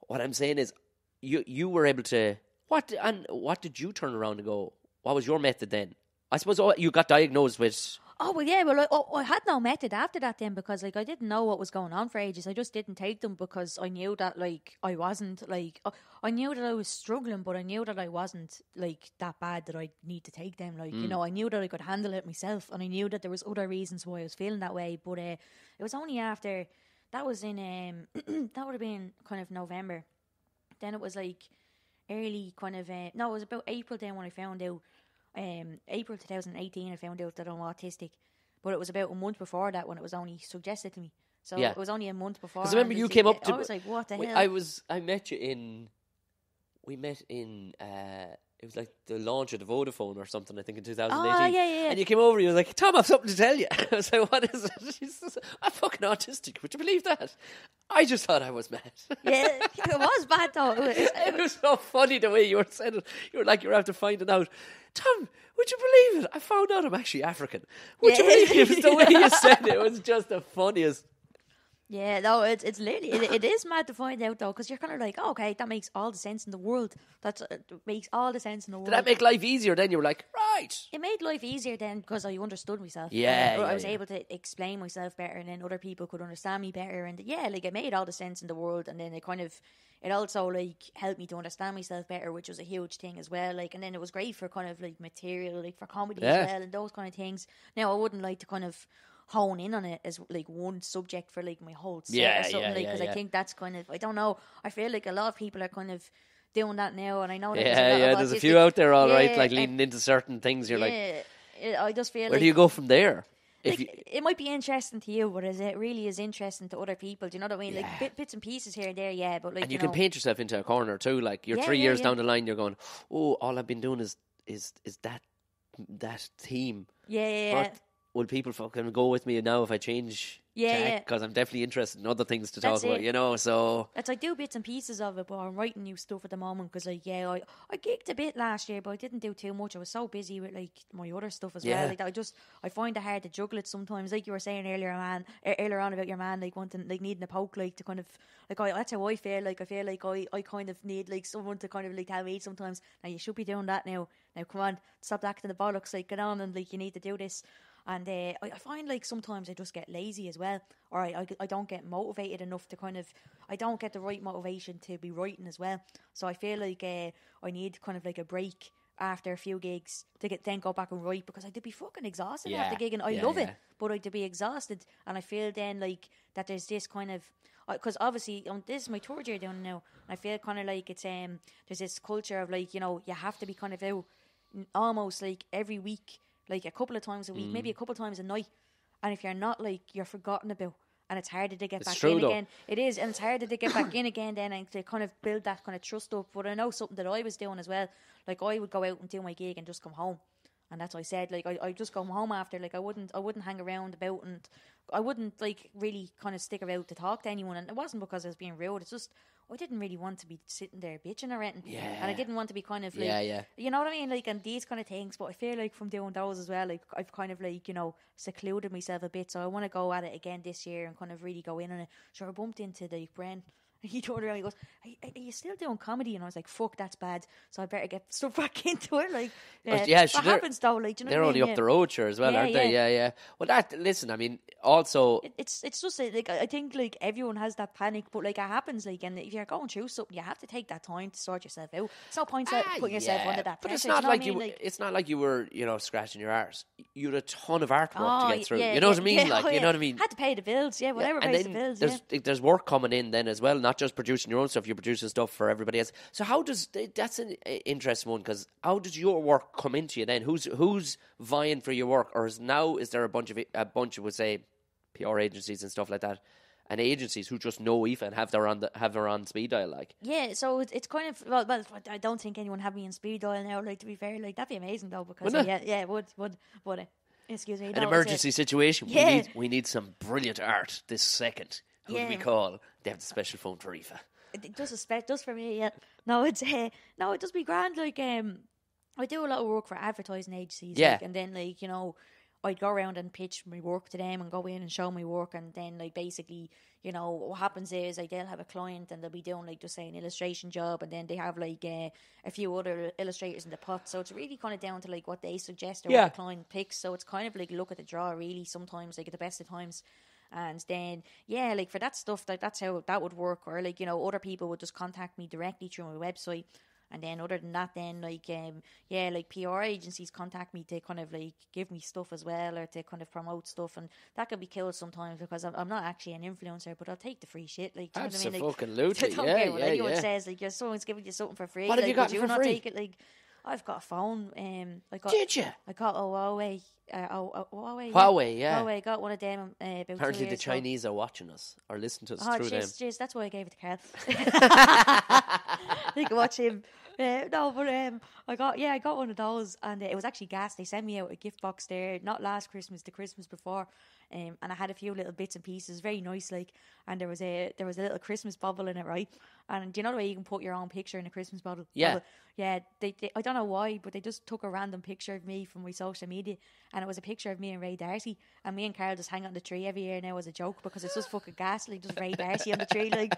what I'm saying is, you you were able to what and what did you turn around and go? What was your method then? I suppose oh, you got diagnosed with. Oh well, yeah. Well, I, oh, I had no method after that then because like I didn't know what was going on for ages. I just didn't take them because I knew that like I wasn't like uh, I knew that I was struggling, but I knew that I wasn't like that bad that I need to take them. Like you know, I knew that I could handle it myself, and I knew that there was other reasons why I was feeling that way. But uh, it was only after that was in um that would have been kind of November. Then it was like early kind of uh, no, it was about April then when I found out um, April 2018, I found out that I'm autistic. But it was about a month before that when it was only suggested to me. So Yeah. it was only a month before. Because remember you came up to. I was like, what the hell? I was. I met you in. We met in. uh It was like the launch of the Vodafone or something. I think in 2018. Ah, yeah, yeah, yeah. And you came over. You were like, "Tom, I've something to tell you." I was like, "What is it?" She says, "I'm fucking autistic." Would you believe that? I just thought I was mad. yeah, it was bad though. It was, so funny the way you were saying it. You were like you were after finding out. Tom, would you believe it? I found out I'm actually African. Would you Yeah. believe it? It was the way you said it. It was just the funniest. Yeah, no, it's it's literally it, it is mad to find out though because you're kind of like, oh, okay, that makes all the sense in the world. That uh, makes all the sense in the world. Did that make life easier? Then you were like, right. it made life easier then because I understood myself. Yeah, Uh, yeah, I was yeah. able to explain myself better, and then other people could understand me better. And yeah, like it made all the sense in the world. And then it kind of, it also like helped me to understand myself better, which was a huge thing as well. Like, and then it was great for kind of like material, like for comedy Yeah. as well, and those kind of things. Now I wouldn't like to kind of hone in on it as like one subject for like my whole set Yeah, or something yeah, like yeah, because yeah. I think that's kind of I don't know. I feel like a lot of people are kind of doing that now, and I know that Yeah, there's a lot yeah. of There's a few out there, all right, Yeah, like leaning into certain things. You're like, yeah, I just feel where like do you go from there? If like, you, it might be interesting to you, but is it really is interesting to other people? Do you know what I mean? Yeah. Like bit, bits and pieces here and there, yeah. But like and you, know, can paint yourself into a corner too. Like you're Yeah, three yeah, years yeah. down the line, you're going, oh, all I've been doing is is is that that theme. yeah, yeah, yeah. Will people fucking go with me now if I change? Yeah, yeah. Because I'm definitely interested in other things to That's talk about. You know, so That's I do bits and pieces of it, but I'm writing new stuff at the moment because like yeah, I I gigged a bit last year, but I didn't do too much. I was so busy with like my other stuff as Yeah. well. Like I just I find it hard to juggle it sometimes. Like you were saying earlier, man, earlier on about your man like wanting like needing a poke, like to kind of like I that's how I feel. Like I feel like I I kind of need like someone to kind of like tell me sometimes. Now you should be doing that now. Now come on, stop acting the bollocks. Like get on and like you need to do this. And uh, I, I find like sometimes I just get lazy as well, or I, I, I don't get motivated enough to kind of, I don't get the right motivation to be writing as well. So I feel like uh, I need kind of like a break after a few gigs to get then go back and write because I'd be fucking exhausted after Yeah, gigging. I yeah, love it, but I'd be exhausted, and I feel then like that there's this kind of because obviously um, this is my third year doing now. And I feel kind of like it's um there's this culture of like you know you have to be kind of out almost like every week, like a couple of times a week, Mm. maybe a couple of times a night. And if you're not, like you're forgotten about, and it's harder to get It's back in though. again. It is, and it's harder to get back in again then, and to kind of build that kind of trust up. But I know something that I was doing as well. Like I would go out and do my gig and just come home. and that's what I said. Like I I just come home after. Like I wouldn't I wouldn't hang around about and I wouldn't like really kind of stick around to talk to anyone. And it wasn't because I was being rude. It's just I didn't really want to be sitting there bitching or anything. And I didn't want to be kind of like Yeah, yeah. you know what I mean? Like, and these kind of things. But I feel like from doing those as well, like I've kind of like you know secluded myself a bit. So I want to go at it again this year and kind of really go in on it. Sure, I bumped into the Bren. He turned around. He goes, "Are, are you still doing comedy?" And I was like, "Fuck, that's bad." So I better get stuff back into it. Like, uh, yeah, what happens though? Like, do you know They're only mean? up the road, sure, as well, Yeah, aren't they? Yeah, yeah. Well, that listen. I mean, also, It- It's it's just uh, like I think like everyone has that panic, but like it happens. Like, and if you're going through something, you have to take that time to sort yourself out. It's no point Ah, putting yourself yeah, under that But it's do you not know like I you. Like, it's not like you were, you know, scratching your arse. You had a ton of artwork Oh, to get through. yeah, you know what I mean? yeah, like, oh, you know what I mean? Had to pay the bills, yeah, whatever and pays then the bills. there's yeah. there's work coming in then as well, not just producing your own stuff. You're producing stuff for everybody else. So how does that's an interesting one because how does your work come into you then? Who's who's vying for your work, or is now is there a bunch of a bunch of would say PR agencies and stuff like that, and agencies who just know Aoife and have their on the, have their on speed dial like? Yeah, so it's, it's kind of well, well, I don't think anyone have me in speed dial now. Like to be fair, like that'd be amazing though because uh, yeah, yeah, it would would would? Excuse me, An no, emergency situation. Yeah. We need we need some brilliant art this second. Who do we call? They have the special phone for Aoife. it does respect just for me. Yeah, no, it's uh, no, it does be grand. Like um, I do a lot of work for advertising agencies. Yeah. like, and then like you know, I'd go around and pitch my work to them and go in and show my work, and then like basically, you know, what happens is like they'll have a client and they'll be doing like just say an illustration job, and then they have like uh, a few other illustrators in the pot. So it's really kind of down to like what they suggest or Yeah. what the client picks. So it's kind of like look at the draw really. Sometimes like at the best of times. And then, yeah, like for that stuff, like that's how that would work. Or like you know, other people would just contact me directly through my website. And then, other than that, then like um, yeah, like PR agencies contact me to kind of like give me stuff as well, or to kind of promote stuff, and that can be killed sometimes because I'm, I'm not actually an influencer, but I'll take the free shit. Like, do you know what I mean? Like, Absolutely, don't yeah, care what yeah, anyone yeah. says. Like, someone's giving you something for free, What have like, you would you for not free? take it? Like, I've got a phone. Um, I got Did you? I got a Huawei. Uh, oh, oh, Huawei. Huawei, yeah. Huawei. I got one of them. Uh, about Apparently, the years ago. Chinese are watching us or listening to us Oh, through them. jeez, jeez, that's why I gave it to Carl. you can watch him. Uh, no, but um, I got yeah, I got one of those, and uh, it was actually gas. They sent me out a gift box there, not last Christmas, the Christmas before, um, and I had a few little bits and pieces, very nice, like, and there was a there was a little Christmas bubble in it, right? And do you know the way you can put your own picture in a Christmas bottle? Yeah. bubble? yeah. They, they, I don't know why, but they just took a random picture of me from my social media, and it was a picture of me and Ray D'Arcy, and me and Carol just hang on the tree every year now as a joke because it's just fucking ghastly, just Ray D'Arcy on the tree, like,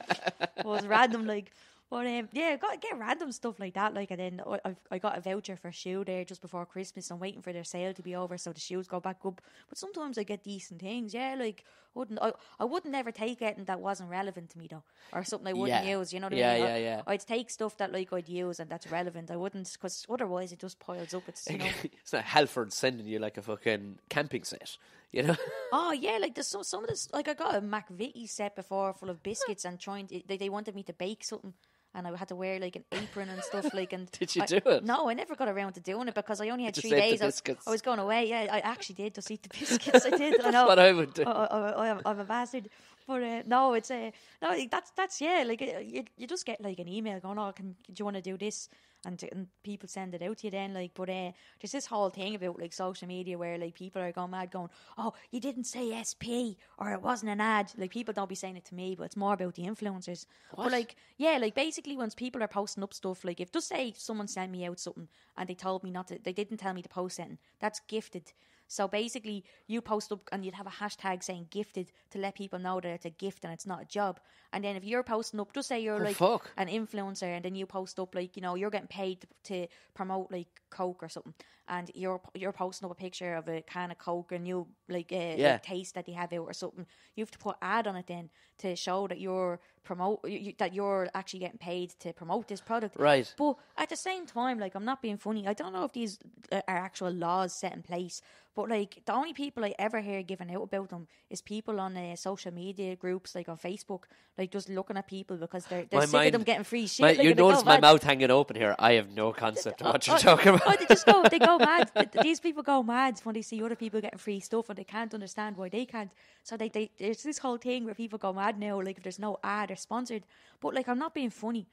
it was random, like. But um, yeah, I got get random stuff like that. Like, and then I I've, I got a voucher for a shoe there just before Christmas. I'm waiting for their sale to be over so the shoes go back up. But sometimes I get decent things. Yeah, like wouldn't I? I wouldn't ever take anything that wasn't relevant to me though, or something I wouldn't Yeah. use. You know what Yeah, I mean? yeah, I, yeah. I'd take stuff that like I'd use and that's relevant. I wouldn't because otherwise it just piles up. It's you know. it's not Halford sending you like a fucking camping set, you know? Oh yeah, like there's some some of this. Like I got a McVitie set before, full of biscuits, and trying. To, they they wanted me to bake something, and I had to wear like an apron and stuff. Like, and Did you I- do it? No, I never got around to doing it because I only had three days. I was. I was going away. Yeah, I actually did just eat the biscuits. I did. I know. what I would do. I, am, I'm a bastard. But uh, no, it's a no. That's that's yeah. Like uh, you, you just get like an email going, "Oh, can do you want to do this?" And, and people send it out to you then. Like, but uh, there's this whole thing about like social media where like people are going mad, going, "Oh, you didn't say SP or it wasn't an ad." Like people don't be saying it to me, but it's more about the influencers. What? But like, yeah, like basically once people are posting up stuff, like if just say someone sent me out something and they told me not to, they didn't tell me to post something. That's gifted. So basically, you post up and you'd have a hashtag saying gifted to let people know that it's a gift and it's not a job. And then if you're posting up, just say you're Oh, like fuck. an influencer and then you post up like, you know, you're getting paid to, to promote like Coke or something. And you're you're posting up a picture of a can of Coke and you like, uh, Yeah. like taste that they have out or something. You have to put ad on it then to show that you're promote you, that you're actually getting paid to promote this product. Right. But at the same time, like I'm not being funny. I don't know if these uh, are actual laws set in place. But like the only people I ever hear giving out about them is people on uh, social media groups, like on Facebook, like just looking at people because they're they're My sick of them getting free shit. My, like, you notice my mad. mouth hanging open here. I have no concept of what you're Oh, talking oh, about. they just go, they go mad. These people go mad when they see other people getting free stuff, and they can't understand why they can't. So they, they, there's this whole thing where people go mad now, like if there's no ad or sponsored. But like, I'm not being funny.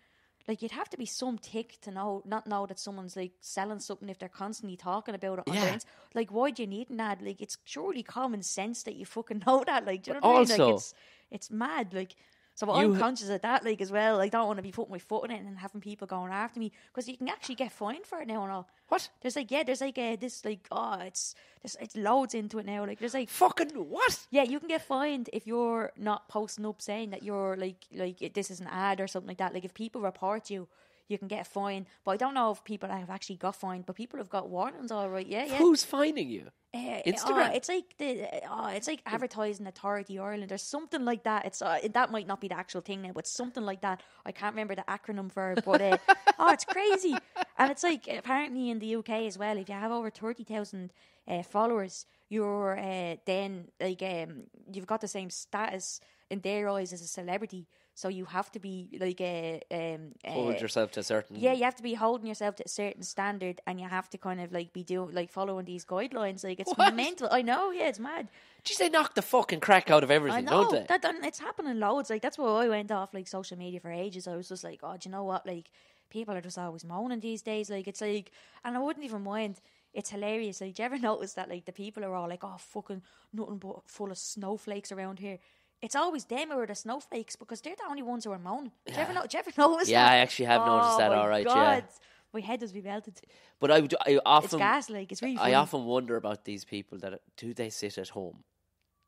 Like you'd have to be some tick to know not know that someone's like selling something if they're constantly talking about it on Yeah. their ins- Like why do you need an ad? Like it's surely common sense that you fucking know that. Like do you know what I mean? also- Like it's it's mad. Like so You I'm conscious of that like as well. I don't want to be putting my foot in it and having people going after me because you can actually get fined for it now and all. What? There's like yeah, there's like uh, this like oh it's there's it's loads into it now. Like there's like Fucking what? yeah, you can get fined if you're not posting up saying that you're like like this is an ad or something like that. Like if people report you, you can get a fine. But I don't know if people have actually got fined, but people have got warnings all right. Yeah, yeah. Who's finding you? Uh, Instagram? oh, it's like the oh, it's like advertising authority Ireland or something like that. It's uh, that might not be the actual thing now, but something like that. I can't remember the acronym for it, but uh, oh, it's crazy. And it's like apparently in the UK as well. If you have over thirty thousand uh, followers, you're uh, then like um, you've got the same status in their eyes as a celebrity. So you have to be like a um, Hold uh, yourself to a certain. yeah, you have to be holding yourself to a certain standard, and you have to kind of like be doing like following these guidelines. Like it's What? mental. I know. Yeah, it's mad. Geez, they knock the fucking crack out of everything? I everything, know don't they? that, that it's happening loads. Like that's why I went off like social media for ages. I was just like, oh, do you know what? Like people are just always moaning these days. Like it's like, and I wouldn't even mind. It's hilarious. Like, do you ever notice that like the people are all like, oh, fucking nothing but full of snowflakes around here. It's always them who are the snowflakes because they're the only ones who are moaning. Do you ever know? Do you ever notice Yeah, that? I actually have noticed Oh that, my all right, yeah. God. My head does be melted. But I, would- I It's often, gas, like it's really. I often wonder about these people that do they sit at home,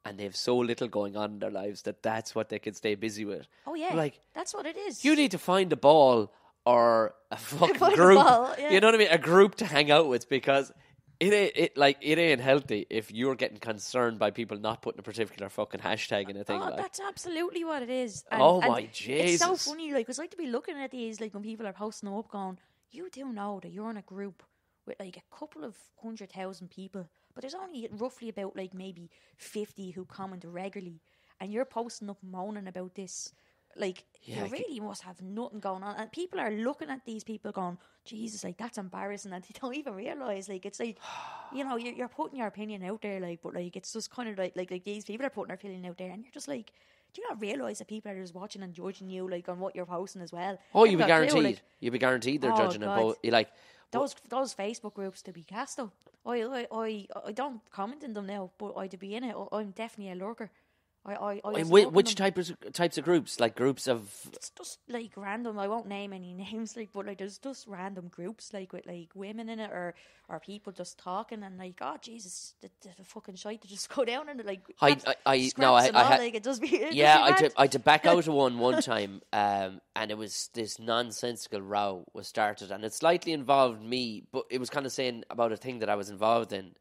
and they have so little going on in their lives that that's what they can stay busy with. Oh yeah, like that's what it is. you need to find a ball or a fucking Find a group. ball, yeah. You know what I mean? A group to hang out with because it ain't it like it ain't healthy if you're getting concerned by people not putting a particular fucking hashtag in a thing. Oh, like that's absolutely what it is. Oh and my It's so funny, like it's like to be looking at these, like when people are posting them up, going, "You do know that you're in a group with like a couple of hundred thousand people, but there's only roughly about like maybe fifty who comment regularly, and you're posting up moaning about this." Like Yeah, you really must have nothing going on, and people are looking at these people going, "Jesus, like that's embarrassing," and they don't even realize. Like it's like, you know, you're, you're putting your opinion out there, like, but like it's just kind of like like like these people are putting their opinion out there, and you're just like, do you not realize that people are just watching and judging you like on what you're posting as well? oh, you'd be a clue, guaranteed. like, You'd be guaranteed they're Oh, judging. God. Both. You like those those Facebook groups to be cast though. I, I I I don't comment in them now, but I to be in it. I, I'm definitely a lurker. I I, I in was whi- lurking which them. type of types of groups? Like groups of It's just like random. I won't name any names, like, but like there's just random groups like with like women in it or or people just talking and like, oh Jesus, the, the, fucking shite to just go down and like. I- I- I- no, I- I had- like it does be. it yeah, I did, I did back out of one one time, um, and it was this nonsensical row was started, and it slightly involved me, but it was kind of saying about a thing that I was involved in.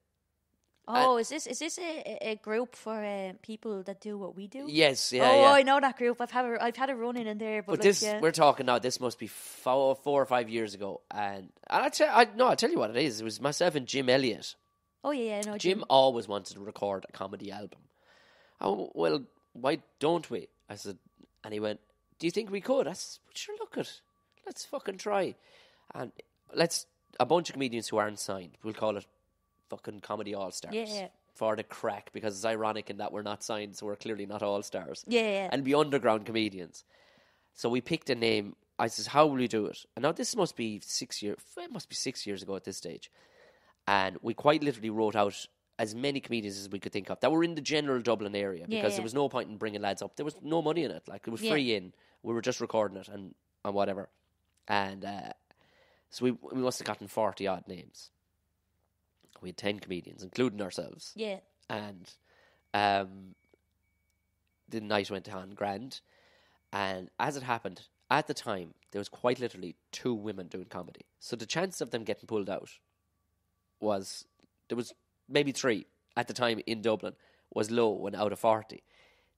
Oh, is this is this a, a- group for uh, people that do what we do? Yes, yeah, oh, yeah. I know that group. I've had a, I've had a run in in there, but, But like, this, yeah. we're talking now. This must be four, four or five years ago, and, and I tell, I no, I tell you what it is. It was myself and Jim Elliot. oh yeah, yeah, no, Jim always wanted to record a comedy album. Oh well, why don't we? I said, and he went, "Do you think we could?" I said, "Sure, look it. Let's fucking try, and let's a bunch of comedians who aren't signed. We'll call it fucking comedy all stars. Yeah, yeah. For the crack, because it's ironic in that we're not signed, so we're clearly not all stars. Yeah, yeah. and be underground comedians. So we picked a name. I says, "How will we do it?" And now this must be six years. It must be six years ago at this stage, and we quite literally wrote out as many comedians as we could think of that were in the general Dublin area Yeah, because yeah. there was no point in bringing lads up. There was no money in it. Like it was Yeah. free in. We were just recording it and and whatever, and uh, so we we must have gotten forty odd names. We had ten comedians, including ourselves yeah. and um, the night went on grand. And as it happened, at the time, there was quite literally two women doing comedy. So the chance of them getting pulled out was there was maybe three at the time in Dublin was low when out of forty.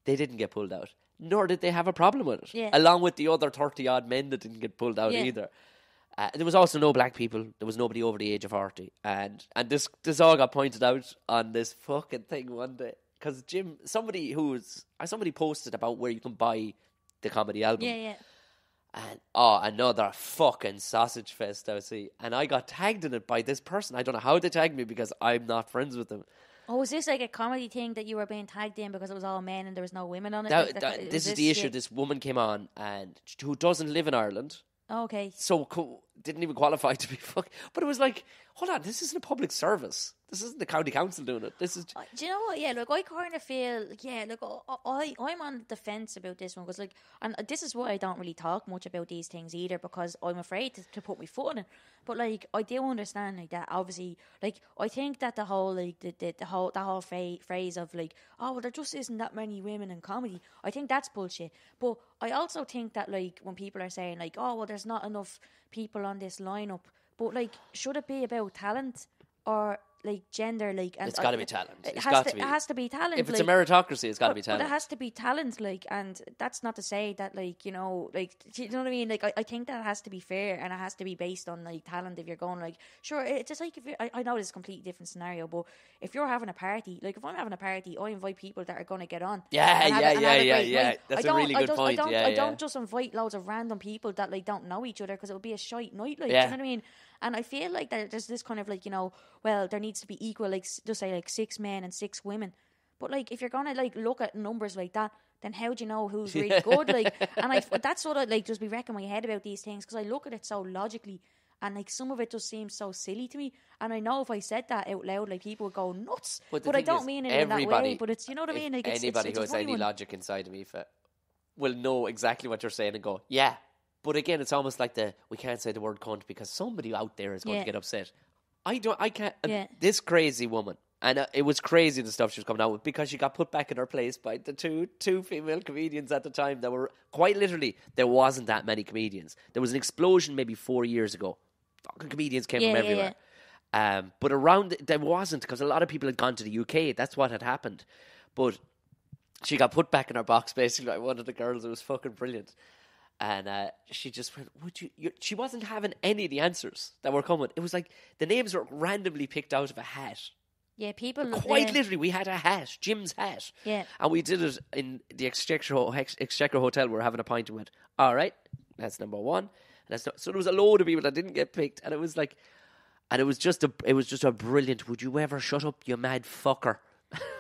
They didn't get pulled out, nor did they have a problem with it. Yeah. Along with the other thirty odd men that didn't get pulled out Yeah. either. Uh, there was also no black people. There was nobody over the age of forty, and and this this all got pointed out on this fucking thing one day because Jim, somebody who was uh, somebody posted about where you can buy the comedy album, Yeah, yeah. and oh, another fucking sausage fest I see, and I got tagged in it by this person. I don't know how they tagged me because I'm not friends with them. Oh, was this like a comedy thing that you were being tagged in because it was all men and there was no women on it? That, Like, that- was this is the issue. This woman came on and who doesn't live in Ireland. Oh, okay. so co- didn't even qualify to be fuck. But it was like, hold on, this isn't a public service. This isn't the county council doing it. This is Uh, Do you know what? Yeah, look, I kind of feel, yeah, look, I, I, I'm on the fence about this one because, like, and this is why I don't really talk much about these things either because I'm afraid to, to put my foot in it. But like, I do understand like that. Obviously, like, I think that the whole like the the, the whole that whole fra- phrase of like, oh well, there just isn't that many women in comedy. I think that's bullshit. But I also think that like when people are saying like, oh well, there's not enough people on this lineup. But like, should it be about talent or like gender? Like, and It's gotta be uh, talent. It It's has got to, to be. It has to be talent. if it's a meritocracy, it's got to but, be but talent. it has to be talent, like, and that's not to say that, like, you know, like, you know what I mean? Like, I, I think that has to be fair and it has to be based on like talent. If you're going, like, sure, it's just like if you're, I, I know it's a completely different scenario, but if you're having a party, like, if I'm having a party, I invite people that are going to get on. Yeah, and have yeah, yeah, yeah, yeah. night. That's I a don't- really I good just- point. I don't, Yeah, I yeah. don't just invite loads of random people that like don't know each other because it would be a shite night. Like, do Yeah. you know what I mean? And I feel like that there's this kind of like you know, well, there needs to be equal, like just say like six men and six women. But like, if you're gonna like look at numbers like that, then how do you know who's really good? Like, and I that's what I like just be wrecking my head about these things because I look at it so logically. And like some of it just seems so silly to me, and I know if I said that out loud, like people would go nuts. But, But, I don't is, mean it in that way. But it's you know what I mean. Like it's, it's, anybody it's who has any one. logic inside of me will know exactly what you're saying and go, yeah. But again, it's almost like the we can't say the word cunt because somebody out there is going Yeah. to get upset. I don't. I can't. Yeah. This crazy woman, and uh, it was crazy the stuff she was coming out with because she got put back in her place by the two two female comedians at the time. That were quite literally there wasn't that many comedians. There was an explosion maybe four years ago. Fucking comedians came Yeah, from yeah, everywhere. Um, but around there wasn't because a lot of people had gone to the UK. That's what had happened. But she got put back in her box basically by one of the girls. It was fucking brilliant. And uh, she just went, "Would you, you?" She wasn't having any of the answers that were coming. It was like the names were randomly picked out of a hat. Yeah, people Quite yeah. literally, we had a hat, Jim's hat. Yeah. And we did it in the Exchequer, Ex- Exchequer Hotel. We were having a pint and went, all right, that's number one. And that's not, so there was a load of people that didn't get picked. And it was like, and it was just a, it was just a brilliant, would you ever shut up, you mad fucker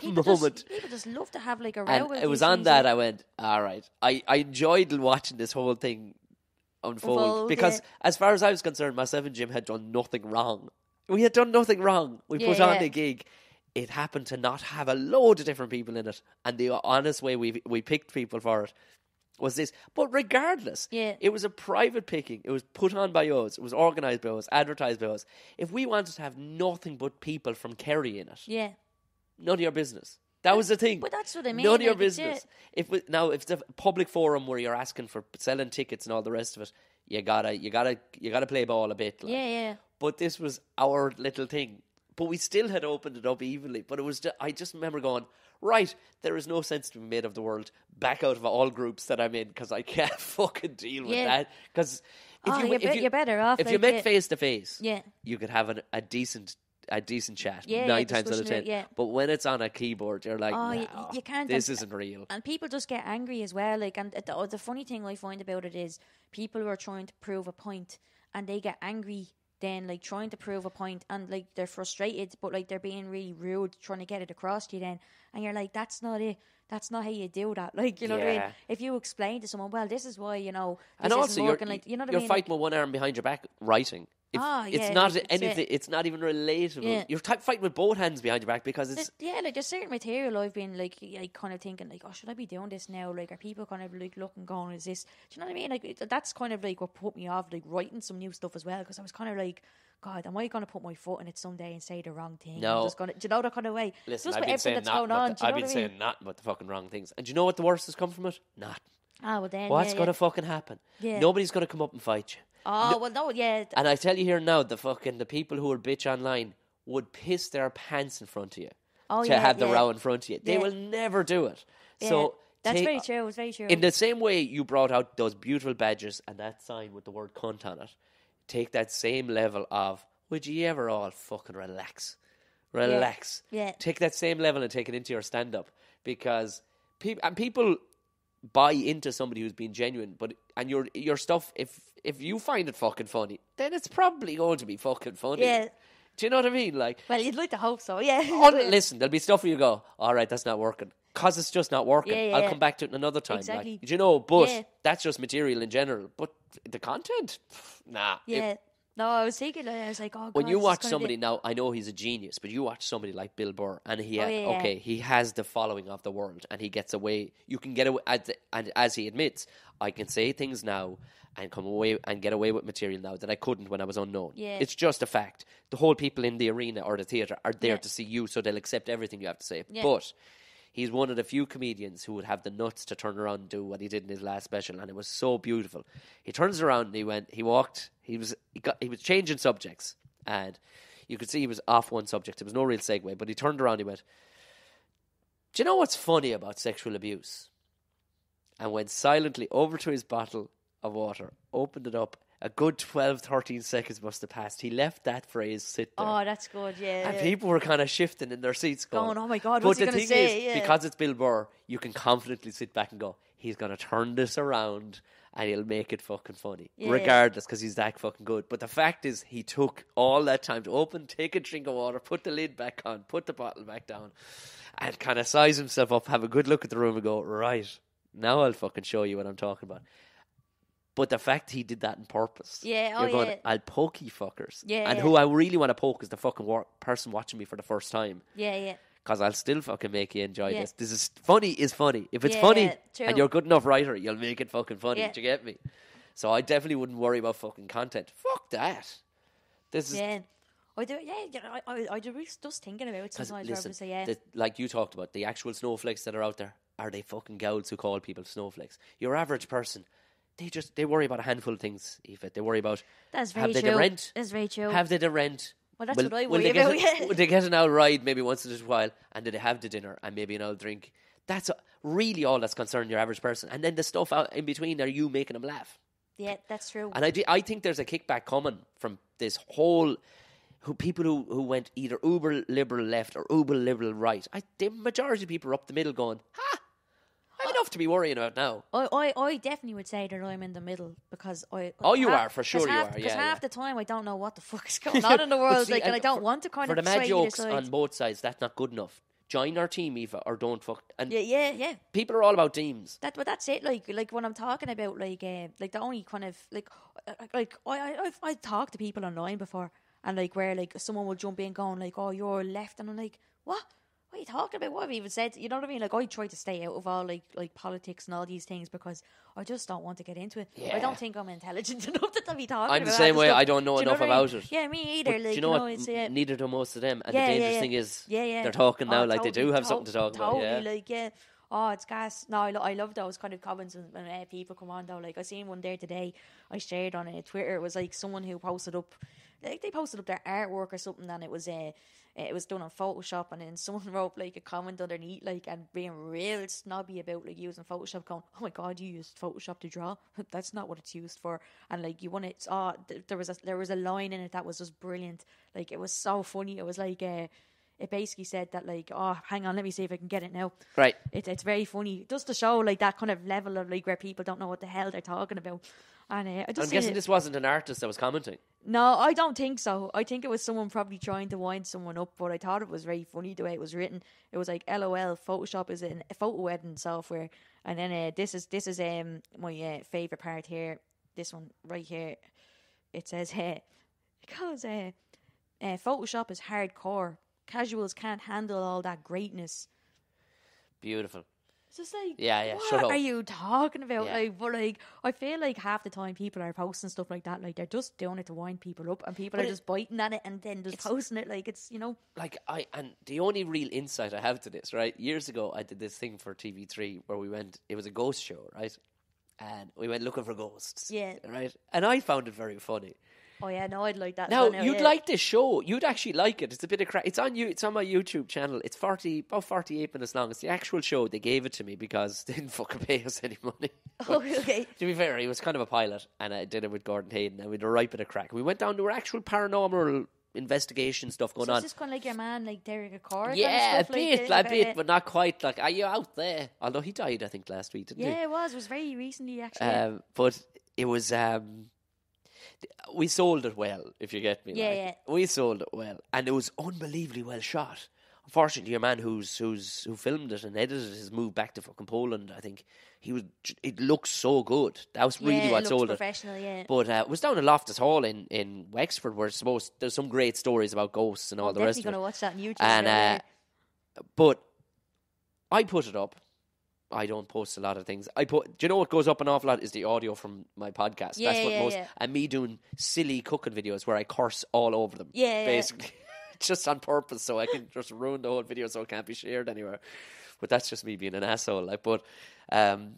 People moment. just, people just love to have like a row. And with it was on things, that like- I went, all right. I, I enjoyed watching this whole thing unfold because, yeah. as far as I was concerned, myself and Jim had done nothing wrong. We had done nothing wrong. We Yeah, put on yeah. the gig. It happened to not have a load of different people in it, and the honest way we we picked people for it was this. But regardless, Yeah. it was a private picking. It was put on by us. It was organised by us, advertised by us. If we wanted to have nothing but people from Kerry in it, Yeah, none of your business. That was the thing. but that's what I mean, None of your like, business. If we, now, if it's a public forum where you're asking for selling tickets and all the rest of it, you gotta, you gotta, you gotta play ball a bit. like. yeah, yeah. But this was our little thing. But we still had opened it up evenly. But it was, ju- I just remember going, right, there is no sense to be made of the world. Back out of all groups that I'm in because I can't fucking deal with Yeah. that. Because if Oh, you, you're if be- you, you're better off, If you like, met yeah. face to face, Yeah. you could have an, a decent. A decent chat, Yeah, yeah, nine times out of ten. yeah. But when it's on a keyboard, you're like, Oh, you- "No, you can't- This and- isn't real. And people just get angry as well. Like, and the, oh, the funny thing I find about it is people who are trying to prove a point and they get angry. Then, like trying to prove a point, and like they're frustrated, but like they're being really rude, trying to get it across to you. Then, and you're like, "That's not it. That's not how you do that." Like, you know what I mean? If you explain to someone, well, this is why you know, this and isn't also, you're, like, you know what you're I mean? fighting with one arm behind your back, writing. If ah, it's yeah, not like, it's it. anything. It's not even relatable. Yeah. You're ty- fighting with both hands behind your back because it's. There's- yeah, like there's certain material I've been like, like kind of thinking like, oh, should I be doing this now? Like, are people kind of like looking, going, is this? Do you know what I mean? Like, it- that's kind of like what put me off, like writing some new stuff as well, because I was kind of like, God, am I going to put my foot in it someday and say the wrong thing? No. I'm just gonna, do you know that kind of way? Listen, just I've been saying going on. But the, I've been saying mean? nothing but the fucking wrong things. And do you know what the worst has come from it? Nothing. Ah, well then, What's yeah, going to yeah. fucking happen? Yeah. Nobody's going to come up and fight you. Oh well, no, yeah, And I tell you here now, the fucking the people who are bitch online would piss their pants in front of you Oh, to yeah, have the yeah. row in front of you. They Yeah. will never do it. yeah. So that's take- very true. It's very true. In the same way you brought out those beautiful badges and that sign with the word cunt on it, take that same level of would you ever all fucking relax? Relax. Yeah. Take that same level and take it into your stand up because people and people buy into somebody who's being genuine, but and your your stuff if if you find it fucking funny, then it's probably going to be fucking funny. Yeah. Do you know what I mean? Like well, you'd like to hope so, yeah. Oh, listen, there'll be stuff where you go, all right, that's not working. because it's just not working. Yeah, yeah, I'll come back to it another time. Exactly. Like, do you know? But that's just material in general. But the content, nah. It- Yeah. No, I was thinking. I was like, oh, when you watch somebody now, I know he's a genius, but you watch somebody like Bill Burr, and he, Oh, yeah, yeah. okay, he has the following of the world, and he gets away. You can get away, as- and as he admits, I can say things now and come away and get away with material now that I couldn't when I was unknown. Yeah. It's just a fact. The whole people in the arena or the theater are there Yeah. to see you, so they'll accept everything you have to say. Yeah. But he's one of the few comedians who would have the nuts to turn around and do what he did in his last special, and it was so beautiful. He turns around and he went, he walked, he was, he got, he was changing subjects, and you could see he was off one subject. There was no real segue, but he turned around, he went, "Do you know what's funny about sexual abuse?" And went silently over to his bottle of water, opened it up. A good 12, 13 seconds must have passed. He left that phrase sit there. Oh, that's good. Yeah. And yeah. people were kind of shifting in their seats, going, Going, "Oh my God, But what's he the gonna thing say?" is, Yeah. because it's Bill Burr, you can confidently sit back and go, "He's gonna turn this around, and he'll make it fucking funny, Yeah. regardless, because he's that fucking good." But the fact is, he took all that time to open, take a drink of water, put the lid back on, put the bottle back down, and kind of size himself up, have a good look at the room, and go, "Right, now I'll fucking show you what I'm talking about." But the fact he did that on purpose, Yeah, oh, you're oh, going, yeah. I'll poke you fuckers. Yeah, and yeah. who I really want to poke is the fucking wor- person watching me for the first time. yeah, yeah. Because I'll still fucking make you enjoy Yeah. this. This is funny is funny. If it's Yeah, funny and you're a good enough writer, you'll make it fucking funny. Yeah. Do you get me? So I definitely wouldn't worry about fucking content. Fuck that. This is Yeah. I do. Yeah. I, I, I do- just thinking about it sometimes. listen, say, yeah, the, like you talked about, the actual snowflakes that are out there are they fucking gals who call people snowflakes? Your average person, they just they worry about a handful of things. Aoife, they worry about that's have very they true. the rent? That's very true. Have they the rent? Well, that's will, what I will worry they get about, a-. Will they get an old ride maybe once in a while? And do they have the dinner and maybe an old drink? That's uh, really all that's concerning your average person. And then the stuff out in between are you making them laugh? yeah, that's true. And I, do- I think there's a kickback coming from this whole who people who, who went either uber liberal left or uber liberal right. I the majority of people are up the middle going, ha, I've enough to be worrying about now. I, I, I definitely would say that I'm in the middle because I. Oh, you half- are, for sure you half, are, Because yeah, half yeah. the time I don't know what the fuck is going on in the world, see, like, and I don't for- want to kind for of the mad jokes on both sides. That's not good enough. Join our team, Aoife, or don't fuck. And Yeah, yeah, yeah. people are all about teams. That, but that's it. Like, like when I'm talking about like, uh, like the only kind of like, uh, like I, I, I've, I've talked to people online before, and like where like someone will jump in going like, "Oh, you're left," and I'm like, "What? What are you talking about? What have you even said?" You know what I mean? Like, I try to stay out of all like like politics and all these things because I just don't want to get into it. I don't think I'm intelligent enough to be talking. I'm the same way. stuff. I don't know Do enough what I mean? about it. Yeah, me either. But like, you know what? Uh, Neither do most of them. And yeah, the dangerous yeah. thing is, yeah, yeah. they're talking now Oh, like they do have to- something to talk about. totally, Yeah. like yeah. Oh, it's gas. No, I, lo- I love those kind of comments when, when uh, people come on though. Like I seen one there today. I shared on uh, Twitter. It was like someone who posted up, like they posted up their artwork or something, and it was uh, it was done on Photoshop, and then someone wrote like a comment underneath, like and being real snobby about like using Photoshop, going, "Oh my god, you used Photoshop to draw? That's not what it's used for." And like you want it. Oh, th- there was a there was a line in it that was just brilliant. Like it was so funny. It was like. Uh, it basically said that like oh hang on let me see if i can get it now Right. it, it's very funny just to show like that kind of level of like where people don't know what the hell they're talking about and uh, I just I'm guessing it- this wasn't an artist that was commenting. no I don't think so. I think it was someone probably trying to wind someone up but I thought it was very funny the way it was written. It was like LOL Photoshop is a photo editing software. And then uh, this is this is um my uh, favorite part here. This one right here. It says uh, because uh, uh, Photoshop is hardcore. Casuals can't handle all that greatness. Beautiful. It's just like, Yeah, yeah, What shut up. are you talking about? Yeah. Like, but like, I feel like half the time people are posting stuff like that, like they're just doing it to wind people up, and people But are it- just biting at it and then just posting it like it's you know. like I and the only real insight I have to this, right? Years ago, I did this thing for TV3 where we went. It was a ghost show, right? And we went looking for ghosts. Yeah. Right. And I found it very funny. Oh yeah, no, I'd like that. Now well you'd yeah. like this show. You'd actually like it. It's a bit of crap. It's on you. It's on my YouTube channel. It's forty about forty eight minutes long. It's the actual show. They gave it to me because they didn't fucking pay us any money. Oh, okay. to be fair, it was kind of a pilot, and I did it with Gordon Hayden, and we had a right bit of crack. We went down to our actual paranormal investigation stuff going So on. it's just kind of like your man, like Derek Acorah. Yeah, kind a of stuff, bit, like, a uh, bit, uh, but not quite. Like, are you out there? Although he died, I think last week, didn't yeah, it was. It was very recently actually. Um, but it was. Um, we sold it well, if you get me. Yeah, like. yeah. We sold it well, and it was unbelievably well shot. unfortunately, your man who's who's who filmed it and edited it has moved back to fucking Poland. I think he was. It looks so good. That was really yeah, what it sold it. professional. Yeah. But uh, it was down in Loftus Hall in, in Wexford where it's supposed there's some great stories about ghosts and all I'm the rest definitely of it. gonna watch that on YouTube. And uh, but I put it up. I don't post a lot of things. I put. Do you know what goes up an awful lot is the audio from my podcast. Yeah, That's what yeah, most. yeah. And me doing silly cooking videos where I curse all over them. Yeah, yeah. basically, just on purpose, so I can just ruin the whole video, so it can't be shared anywhere. But that's just me being an asshole. Like, but um,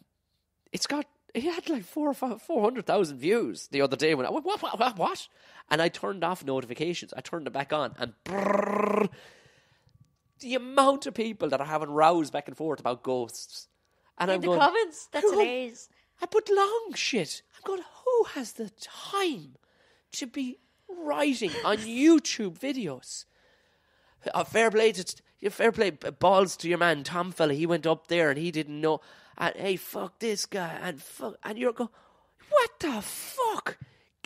it's got. It had like four or four hundred thousand views the other day when I went what what what what, and I turned off notifications. I turned it back on, and brrrr, the amount of people that are having rows back and forth about ghosts. And in I'm the going, comments. That's hilarious. I put long shit. I'm going, who has the time to be writing on YouTube videos? Uh, fair play to fair play balls to your man Tom fella. He went up there and he didn't know. And hey, fuck this guy and fuck. And you're going, what the fuck,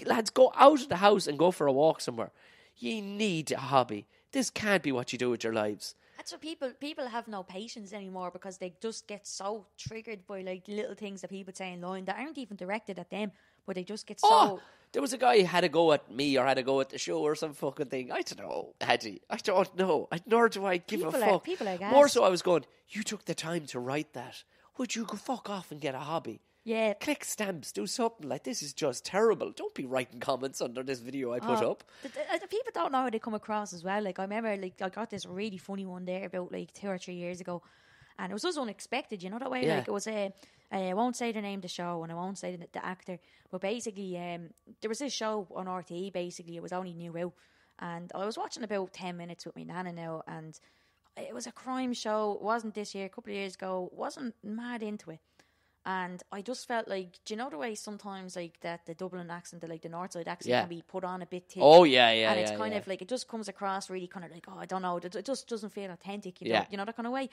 lads? Go out of the house and go for a walk somewhere. You need a hobby. This can't be what you do with your lives. That's what people people have no patience anymore because they just get so triggered by like little things that people say in line that aren't even directed at them, but they just get so. Oh, there was a guy who had a go at me or had a go at the show or some fucking thing. I don't know, had he? I don't know. I, nor do I give People a are- fuck. people are More so, I was going, you took the time to write that. Would you go fuck off and get a hobby? Yeah. Click stamps, do something. Like, this is just terrible. Don't be writing comments under this video I put Oh, up. The, the- the people don't know how they come across as well. Like I remember, like I got this really funny one there about like two or three years ago, and it was just unexpected. You know that way. Yeah. Like it was a. I won't say the name of the show and I won't say the, the actor, but basically, um, there was this show on RTE. Basically, it was only new out, and I was watching about ten minutes with my nana now, and it was a crime show. It wasn't this year, a couple of years ago. wasn't mad into it. And I just felt like, do you know the way sometimes like that the Dublin accent, the like the North Side accent, Yeah. can be put on a bit thick. Oh, yeah, yeah, and it's yeah, kind yeah. of like it just comes across really kind of like oh I don't know, it, it just doesn't feel authentic, you know, Yeah. you know that kind of way.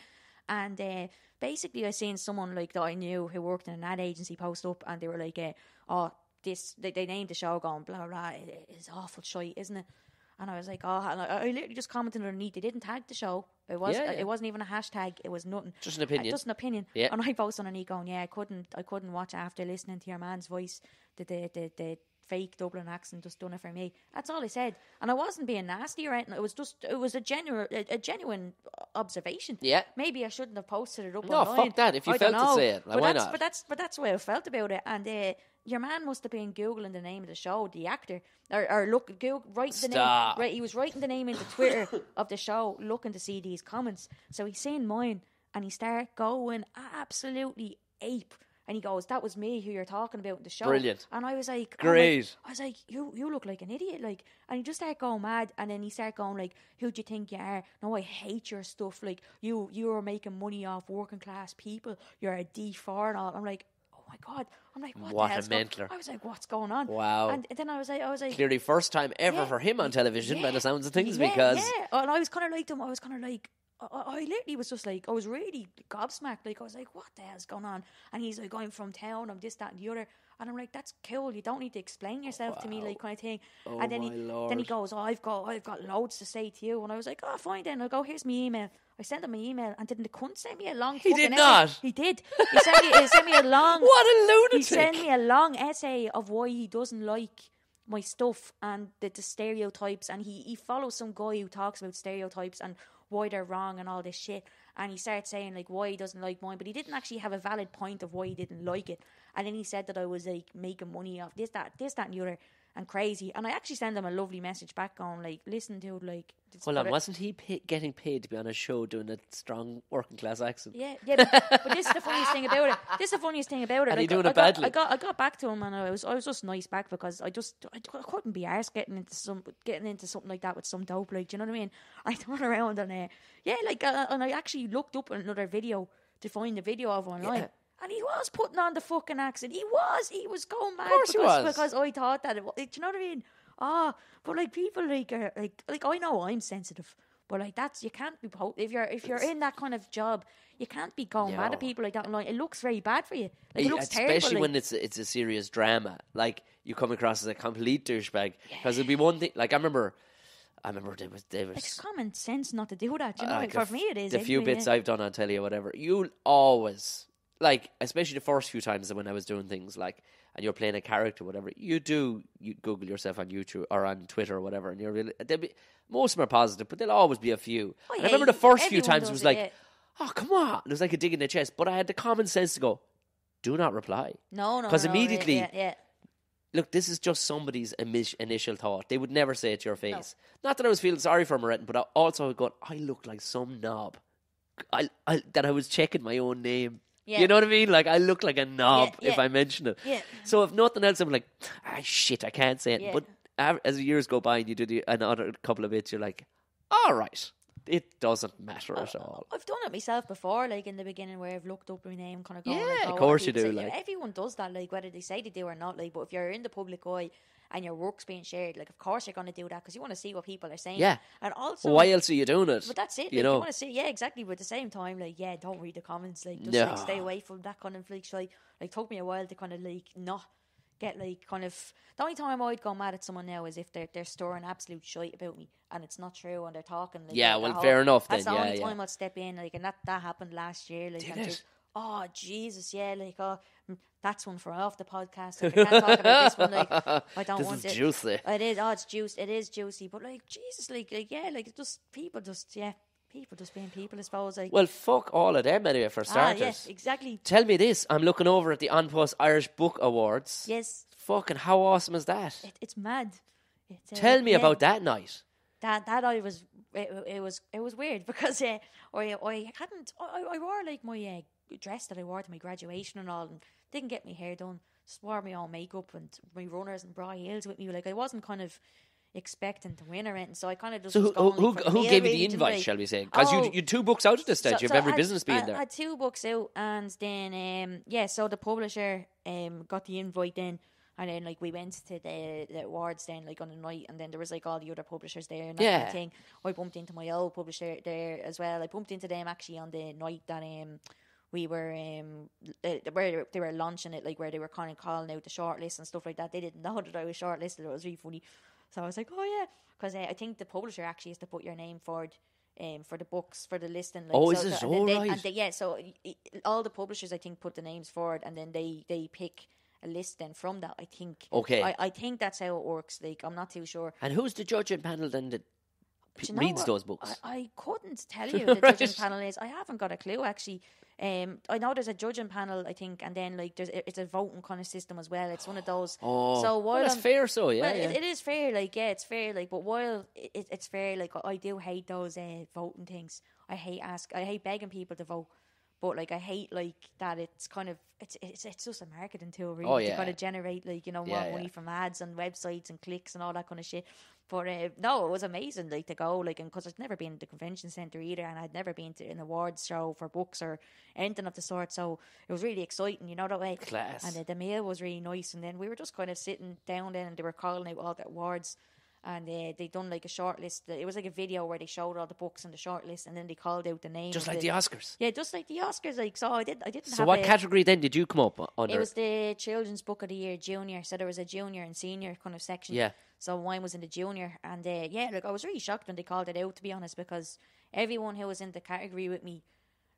And uh, basically, I seen someone like that I knew who worked in an ad agency post up, and they were like, uh, "Oh, this," they, they named the show, going blah blah. blah it, it's awful shite, isn't it? And I was like, "Oh," and I, I literally just commented underneath. They didn't tag the show. It was Yeah, yeah. it wasn't even a hashtag. It was nothing. Just an Uh, opinion. just an opinion. Yeah. And I posted underneath going, "Yeah, I couldn't, I couldn't watch after listening to your man's voice. The the the, the fake Dublin accent just done it for me." That's all I said, and I wasn't being nasty or anything. It was just, it was a genuine, a, a genuine observation. Yeah. Maybe I shouldn't have posted it up. No, online. fuck that. If you I felt to say it, like, but why that's, not? But that's but that's the way I felt about it. And uh, your man must have been googling the name of the show, the actor, or, or look, Google, write the Stop. name. Right, he was writing the name into Twitter of the show, looking to see these comments. So he's seen mine, and he started going absolutely ape. And he goes, "That was me who you're talking about in the show." Brilliant. And I was like, Great. I was like, "You you look like an idiot." Like, and he just started going mad. And then he started going like, "Who do you think you are? No, I hate your stuff. Like, you you are making money off working class people. You're a D four and all." I'm like. My god! I'm like, what, What the a hell's go-" mentler. I was like, what's going on? Wow. And then I was like, I was like, Clearly, first time ever Yeah. for him on television by the sounds of things yeah, because. yeah, and I was kind of like them. I was kind of like. I, I I literally was just like I was really gobsmacked. Like I was like, "What the hell's going on?" And he's like, "I'm from town. I'm this, that, and the other." And I'm like, "That's cool. You don't need to explain oh, yourself to me, like kind of thing." Oh, and then he then he goes, oh, "I've got I've got loads to say to you." And I was like, "Oh, fine then. I'll go. Here's my email." I sent him my email, and didn't the cunt send me a long? He did essay? not. He did. He sent me. He sent me a long. What a lunatic! He sent me a long essay of why he doesn't like my stuff and the, the stereotypes, and he, he follows some guy who talks about stereotypes and why they're wrong and all this shit. And he started saying like why he doesn't like mine, but he didn't actually have a valid point of why he didn't like it. And then he said that I was like making money off this, that, this, that, and the other, and crazy. And I actually sent him a lovely message back on like, listen, dude, like, Hold on, wasn't he pay- getting paid to be on a show doing a strong working class accent? Yeah, yeah, but, but this is the funniest thing about it. This is the funniest thing about it. And he Like, doing I, it I got, badly. I got, I got back to him, and I was, I was just nice back because I just, I, I couldn't be arsed getting into some, getting into something like that with some dope. Like, do you know what I mean? I turned around and, uh, yeah, like, uh, and I actually looked up another video to find the video of online. Yeah. And he was putting on the fucking accent. He was. He was going mad Of course he because, was. because I thought that. It, wa- do you know what I mean? Ah, but like people like are like like I know I'm sensitive, but like that's you can't be po- if you're if you're in that kind of job, you can't be going mad at people like that online. It looks very bad for you. Like, it looks Especially terrible. when like- it's it's a serious drama, like you come across as a complete douchebag. Because it'd be one thing. Like I remember, I remember there was there was It's common sense not to do that. You know, like for f- me it is. The few bits yeah. I've done on telly or whatever, you'll always like, especially the first few times when I was doing things like, and you're playing a character, whatever. You do you Google yourself on YouTube or on Twitter or whatever, and you're really be most of them are positive, but there'll always be a few. Oh, I remember the first few times it was like, yeah. oh come on, it was like a dig in the chest, but I had the common sense to go, do not reply. No, no, 'Cause no, yeah, immediately- yeah, yeah. look, this is just somebody's initial thought. They would never say it to your face. Not that I was feeling sorry for anything, but I also got, I look like some knob. I, I that I was checking my own name. Yeah. You know what I mean? Like I look like a knob Yeah, if yeah. I mention it. Yeah. So if nothing else, I'm like, ah, shit, I can't say it. Yeah. But as the years go by and you do the, another couple of bits, you're like, all right, it doesn't matter at all. I've done it myself before, like in the beginning, where I've looked up my name, kind of going. Yeah, like, of oh, what course you do, like- everyone does that, like whether they say they do or not. Like, but if you're in the public eye and your work's being shared, like of course you're going to do that because you want to see what people are saying. Yeah. and also Why else are you doing it? But that's it. You know, you want to see, yeah, exactly. But at the same time, like, yeah, don't read the comments. Like, just No. like stay away from that kind of like. Like, like, took me a while to kind of like not get like kind of. The only time I'd go mad at someone now is if they're they're storing absolute shit about me and it's not true and they're talking. Like, Yeah, well, they're fair enough That's then, the yeah, only yeah. time I'd step in. Like, and that that happened last year. Like, Did it? just, oh Jesus, yeah, like oh. That's one for off the podcast. Like, I can't talk about this one. Like, I don't This want is it. juicy. It is. Oh, it's juicy. It is juicy. But like Jesus, like, like yeah, like it's just people just yeah, people just being people. I suppose. Like well, fuck all of them anyway. For ah, starters, yeah, exactly. tell me this: I'm looking over at the An Post Irish Book Awards. Yes, Fucking how awesome is that? it, it's mad. It's, uh, Tell me yeah, about that night. that. That I was. It, it was. It was weird because uh, I I hadn't. I, I wore like my uh, dress that I wore to my graduation and all, and didn't get my hair done. Just wore my own makeup and my runners and bra heels with me. Like I wasn't kind of expecting to win or anything, so I kind of just. So who who, who gave you the invite? Shall we say? Because Oh. you you two books out at this stage. you have I every had- business being I, there. I had two books out, and then um, yeah, so the publisher um got the invite then, and then like we went to the, the awards then like on the night, and then there was like all the other publishers there and that kind Yeah. of thing. I bumped into my old publisher there as well. I bumped into them actually on the night that um we were um uh, where they were- launching it, like where they were kind of calling out the shortlist and stuff like that. They didn't know that I was shortlisted. It was really funny. So I was like, oh yeah, because uh, I think the publisher actually has to put your name forward. Um, for the books for the listing, like, Oh, so, is it? so- Oh, they- right. and they- yeah, so i- i- all the publishers I think put the names forward, and then they they pick a list then from that. I think. Okay. I, I think that's how it works. Like I'm not too sure. And who's the judging panel then that p- reads what? those books? I, I couldn't tell you the Right. judging panel is. I haven't got a clue actually. Um, I know there's a judging panel, I think, and then like there's it's a voting kind of system as well. It's one of those. oh, so well, while that's I'm- fair. So yeah, well, yeah. It, it is fair, like yeah, it's fair, like. But while it, it- it's fair, like I do hate those uh, voting things. I hate ask, I hate begging people to vote. But like I hate like that. It's kind of it's it's it's just a marketing tool, really, Oh, to kind of generate like you know more Yeah, money from ads and websites and clicks and all that kind of shit. But uh, no, it was amazing, like to go, like, and because I'd never been to the convention center either, and I'd never been to an awards show for books or anything of the sort. So it was really exciting, you know that way. Class. And uh, the meal was really nice, and then we were just kind of sitting down then, and they were calling out all the awards, and uh, they done like a short list. It was like a video where they showed all the books in the short list, and then they called out the name. Just like the Oscars. yeah, just like the Oscars. Like so, I did. I didn't So what a, category then did you come up under? it was the children's book of the year, junior. So there was a junior and senior kind of section. Yeah. So mine was in the junior, and uh, yeah, like I was really shocked when they called it out. To be honest, because everyone who was in the category with me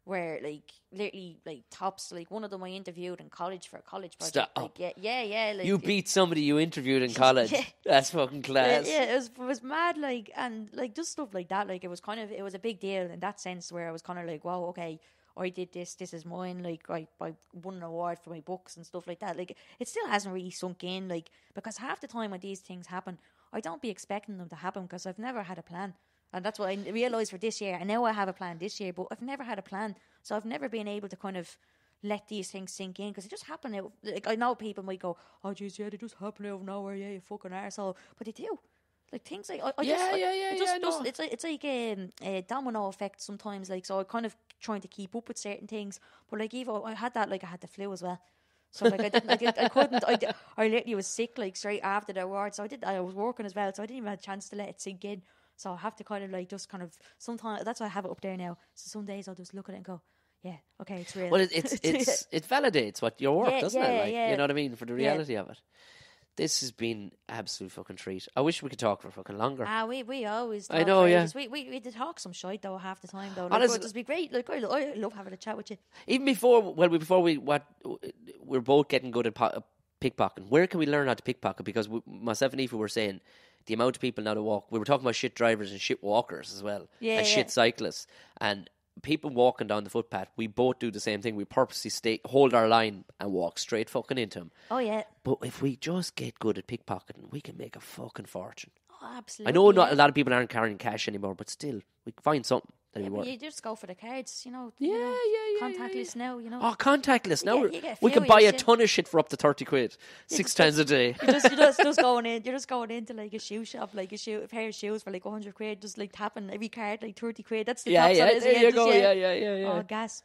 were like literally like tops. Like one of them I interviewed in college for a college project. Stop. Like yeah, yeah, yeah. Like you beat somebody you interviewed in college. Yeah. That's fucking yeah, class. yeah, it was it was mad, like and like just stuff like that. Like it was kind of it was a big deal in that sense where I was kind of like, wow, okay, I did this, this is mine. Like I, I won an award for my books and stuff like that. Like it still hasn't really sunk in, like because half the time when these things happen, I don't be expecting them to happen because I've never had a plan. And that's what I realised for this year. I know I have a plan this year, but I've never had a plan. So I've never been able to kind of let these things sink in because it just happened. Like I know people might go, "Oh, jeez, yeah, they just happen out of nowhere." Yeah, you fucking arsehole. but they do. Like things like I, I Yeah, just, I- yeah, yeah, it just, yeah, just- no. it's like it's like um, a domino effect sometimes. Like so, I kind of trying to keep up with certain things, but like even I had that like I had the flu as well. So like I didn't, I, did, I couldn't, I, did, I literally was sick like straight after the award. So I did, I was working as well, so I didn't even have a chance to let it sink in. So I have to kind of like just kind of sometimes that's why I have it up there now. So some days I'll just look at it and go, yeah, okay, it's real. Well, it, it's it's it validates what your work, Yeah, doesn't yeah, it? Like yeah. you know what I mean for the reality of it. This has been absolute fucking treat. I wish we could talk for fucking longer. Ah, we we always. I know, yeah. We we we did talk some shit though half the time though. Like, Honest- it would just be great. Like I, lo- I love having a chat with you. Even before, well, we- before we what we're both getting good at po- pickpocketing. Where can we learn how to pickpocket? Because we, myself and Aoife were saying the amount of people now that walk. We were talking about shit drivers and shit walkers as well, Yeah, and yeah. shit cyclists and people walking down the footpath. We both do the same thing. We purposely stay, hold our line, and walk straight fucking into them. Oh yeah. But if we just get good at pickpocketing, we can make a fucking fortune. Oh, absolutely. I know not a lot of people aren't carrying cash anymore, but still, we can find something Yeah, but you just go for the cards, you know. Yeah, you know, yeah, yeah, yeah, Contactless now, you know. Oh, contactless now. get- we're- you get we can buy a shit. ton of shit for up to thirty quid, six just- times a day. You're just, you're just, just going in. You're just going into like a shoe shop, like a shoe, a pair of shoes for like hundred quid. Just like tapping every card like thirty quid. That's the Yeah, tops yeah, it, you go. Yeah, yeah, yeah, yeah. Oh, gas.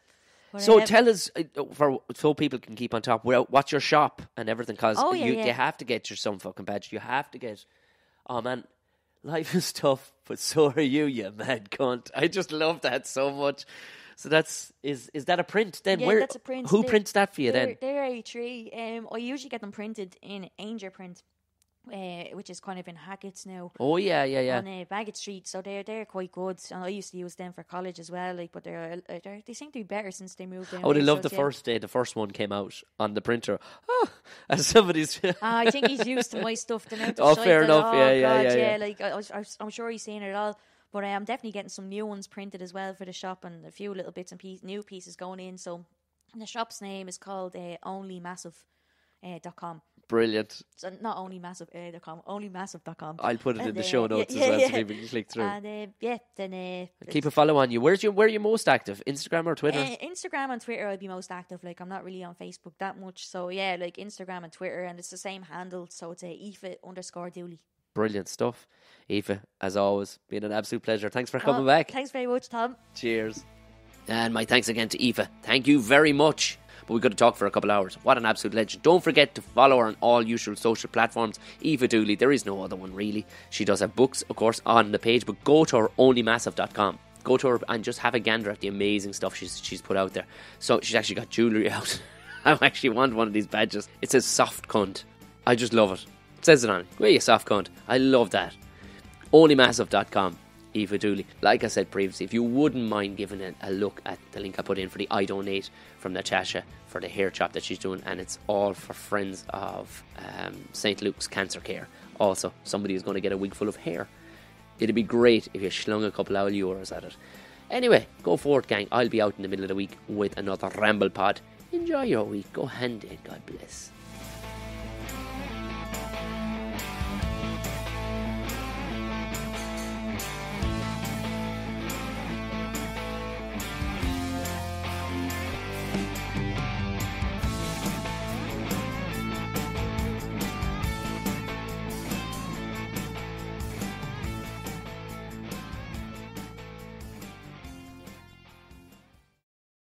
So uh, tell us, uh, for so people can keep on top. What's your shop and everything? Because Oh, yeah, you, yeah. you have to get your some fucking badge. You have to get. Oh man, life is tough, but so are you, you mad cunt. I just love that so much. So that's is is that a print then? Yeah, Where that's a print. Who They- prints that for you they're, then? They're A3. Um, I usually get them printed in Angel print, uh, which is kind of in Hackett's now. Oh yeah, yeah, yeah. on uh, Baggot Street, so they're they're quite good. And I used to use them for college as well. Like, but they're, uh, they're they seem to be better since they moved. I would have anyway, loved so the yeah. first day the first one came out on the printer. Oh, as somebody's. Ah, I think he's used to my stuff. The Oh, fair enough. Oh, Yeah, yeah, God, yeah, yeah. Like I, I, I'm sure he's seen it all. But uh, I'm definitely getting some new ones printed as well for the shop, and a few little bits and piece, new pieces going in. So the shop's name is called uh, OnlyMassive. Uh, dot com. Brilliant. So not only massive uh, only massive dot com. I'll put it in And, the uh, show notes yeah, as well yeah. so people can click through. And uh, yeah, then uh, Keep a follow on you. Where's your where are you most active? Instagram or Twitter? Uh, Instagram and Twitter, I'd be most active. Like, I'm not really on Facebook that much. So, yeah, like Instagram and Twitter, and it's the same handle. So, it's a Aoife underscore Dooley. Brilliant stuff. Aoife, as always, been an absolute pleasure. Thanks for coming Oh, back. Thanks very much, Tom. Cheers. And my thanks again to Aoife. Thank you very much. But we got to talk for a couple hours. What an absolute legend. Don't forget to follow her on all usual social platforms. Aoife Dooley, there is no other one really. She does have books, of course, on the page, but go to her onlymassive.com. Go to her and just have a gander at the amazing stuff she's she's put out there. So she's actually got jewellery out. I actually want one of these badges. It says soft cunt. I just love it. It says it on it. Where you soft cunt. I love that onlymassive.com. Aoife Dooley. Like I said previously, if you wouldn't mind giving it a look at the link I put in for the I Donate from Natasha for the hair chop that she's doing, and it's all for friends of um, St. Luke's Cancer Care. Also, somebody is going to get a wig full of hair. It'd be great if you slung a couple of euros at it. Anyway, go for it, gang. I'll be out in the middle of the week with another Ramble Pod. Enjoy your week. Go hand in. God bless.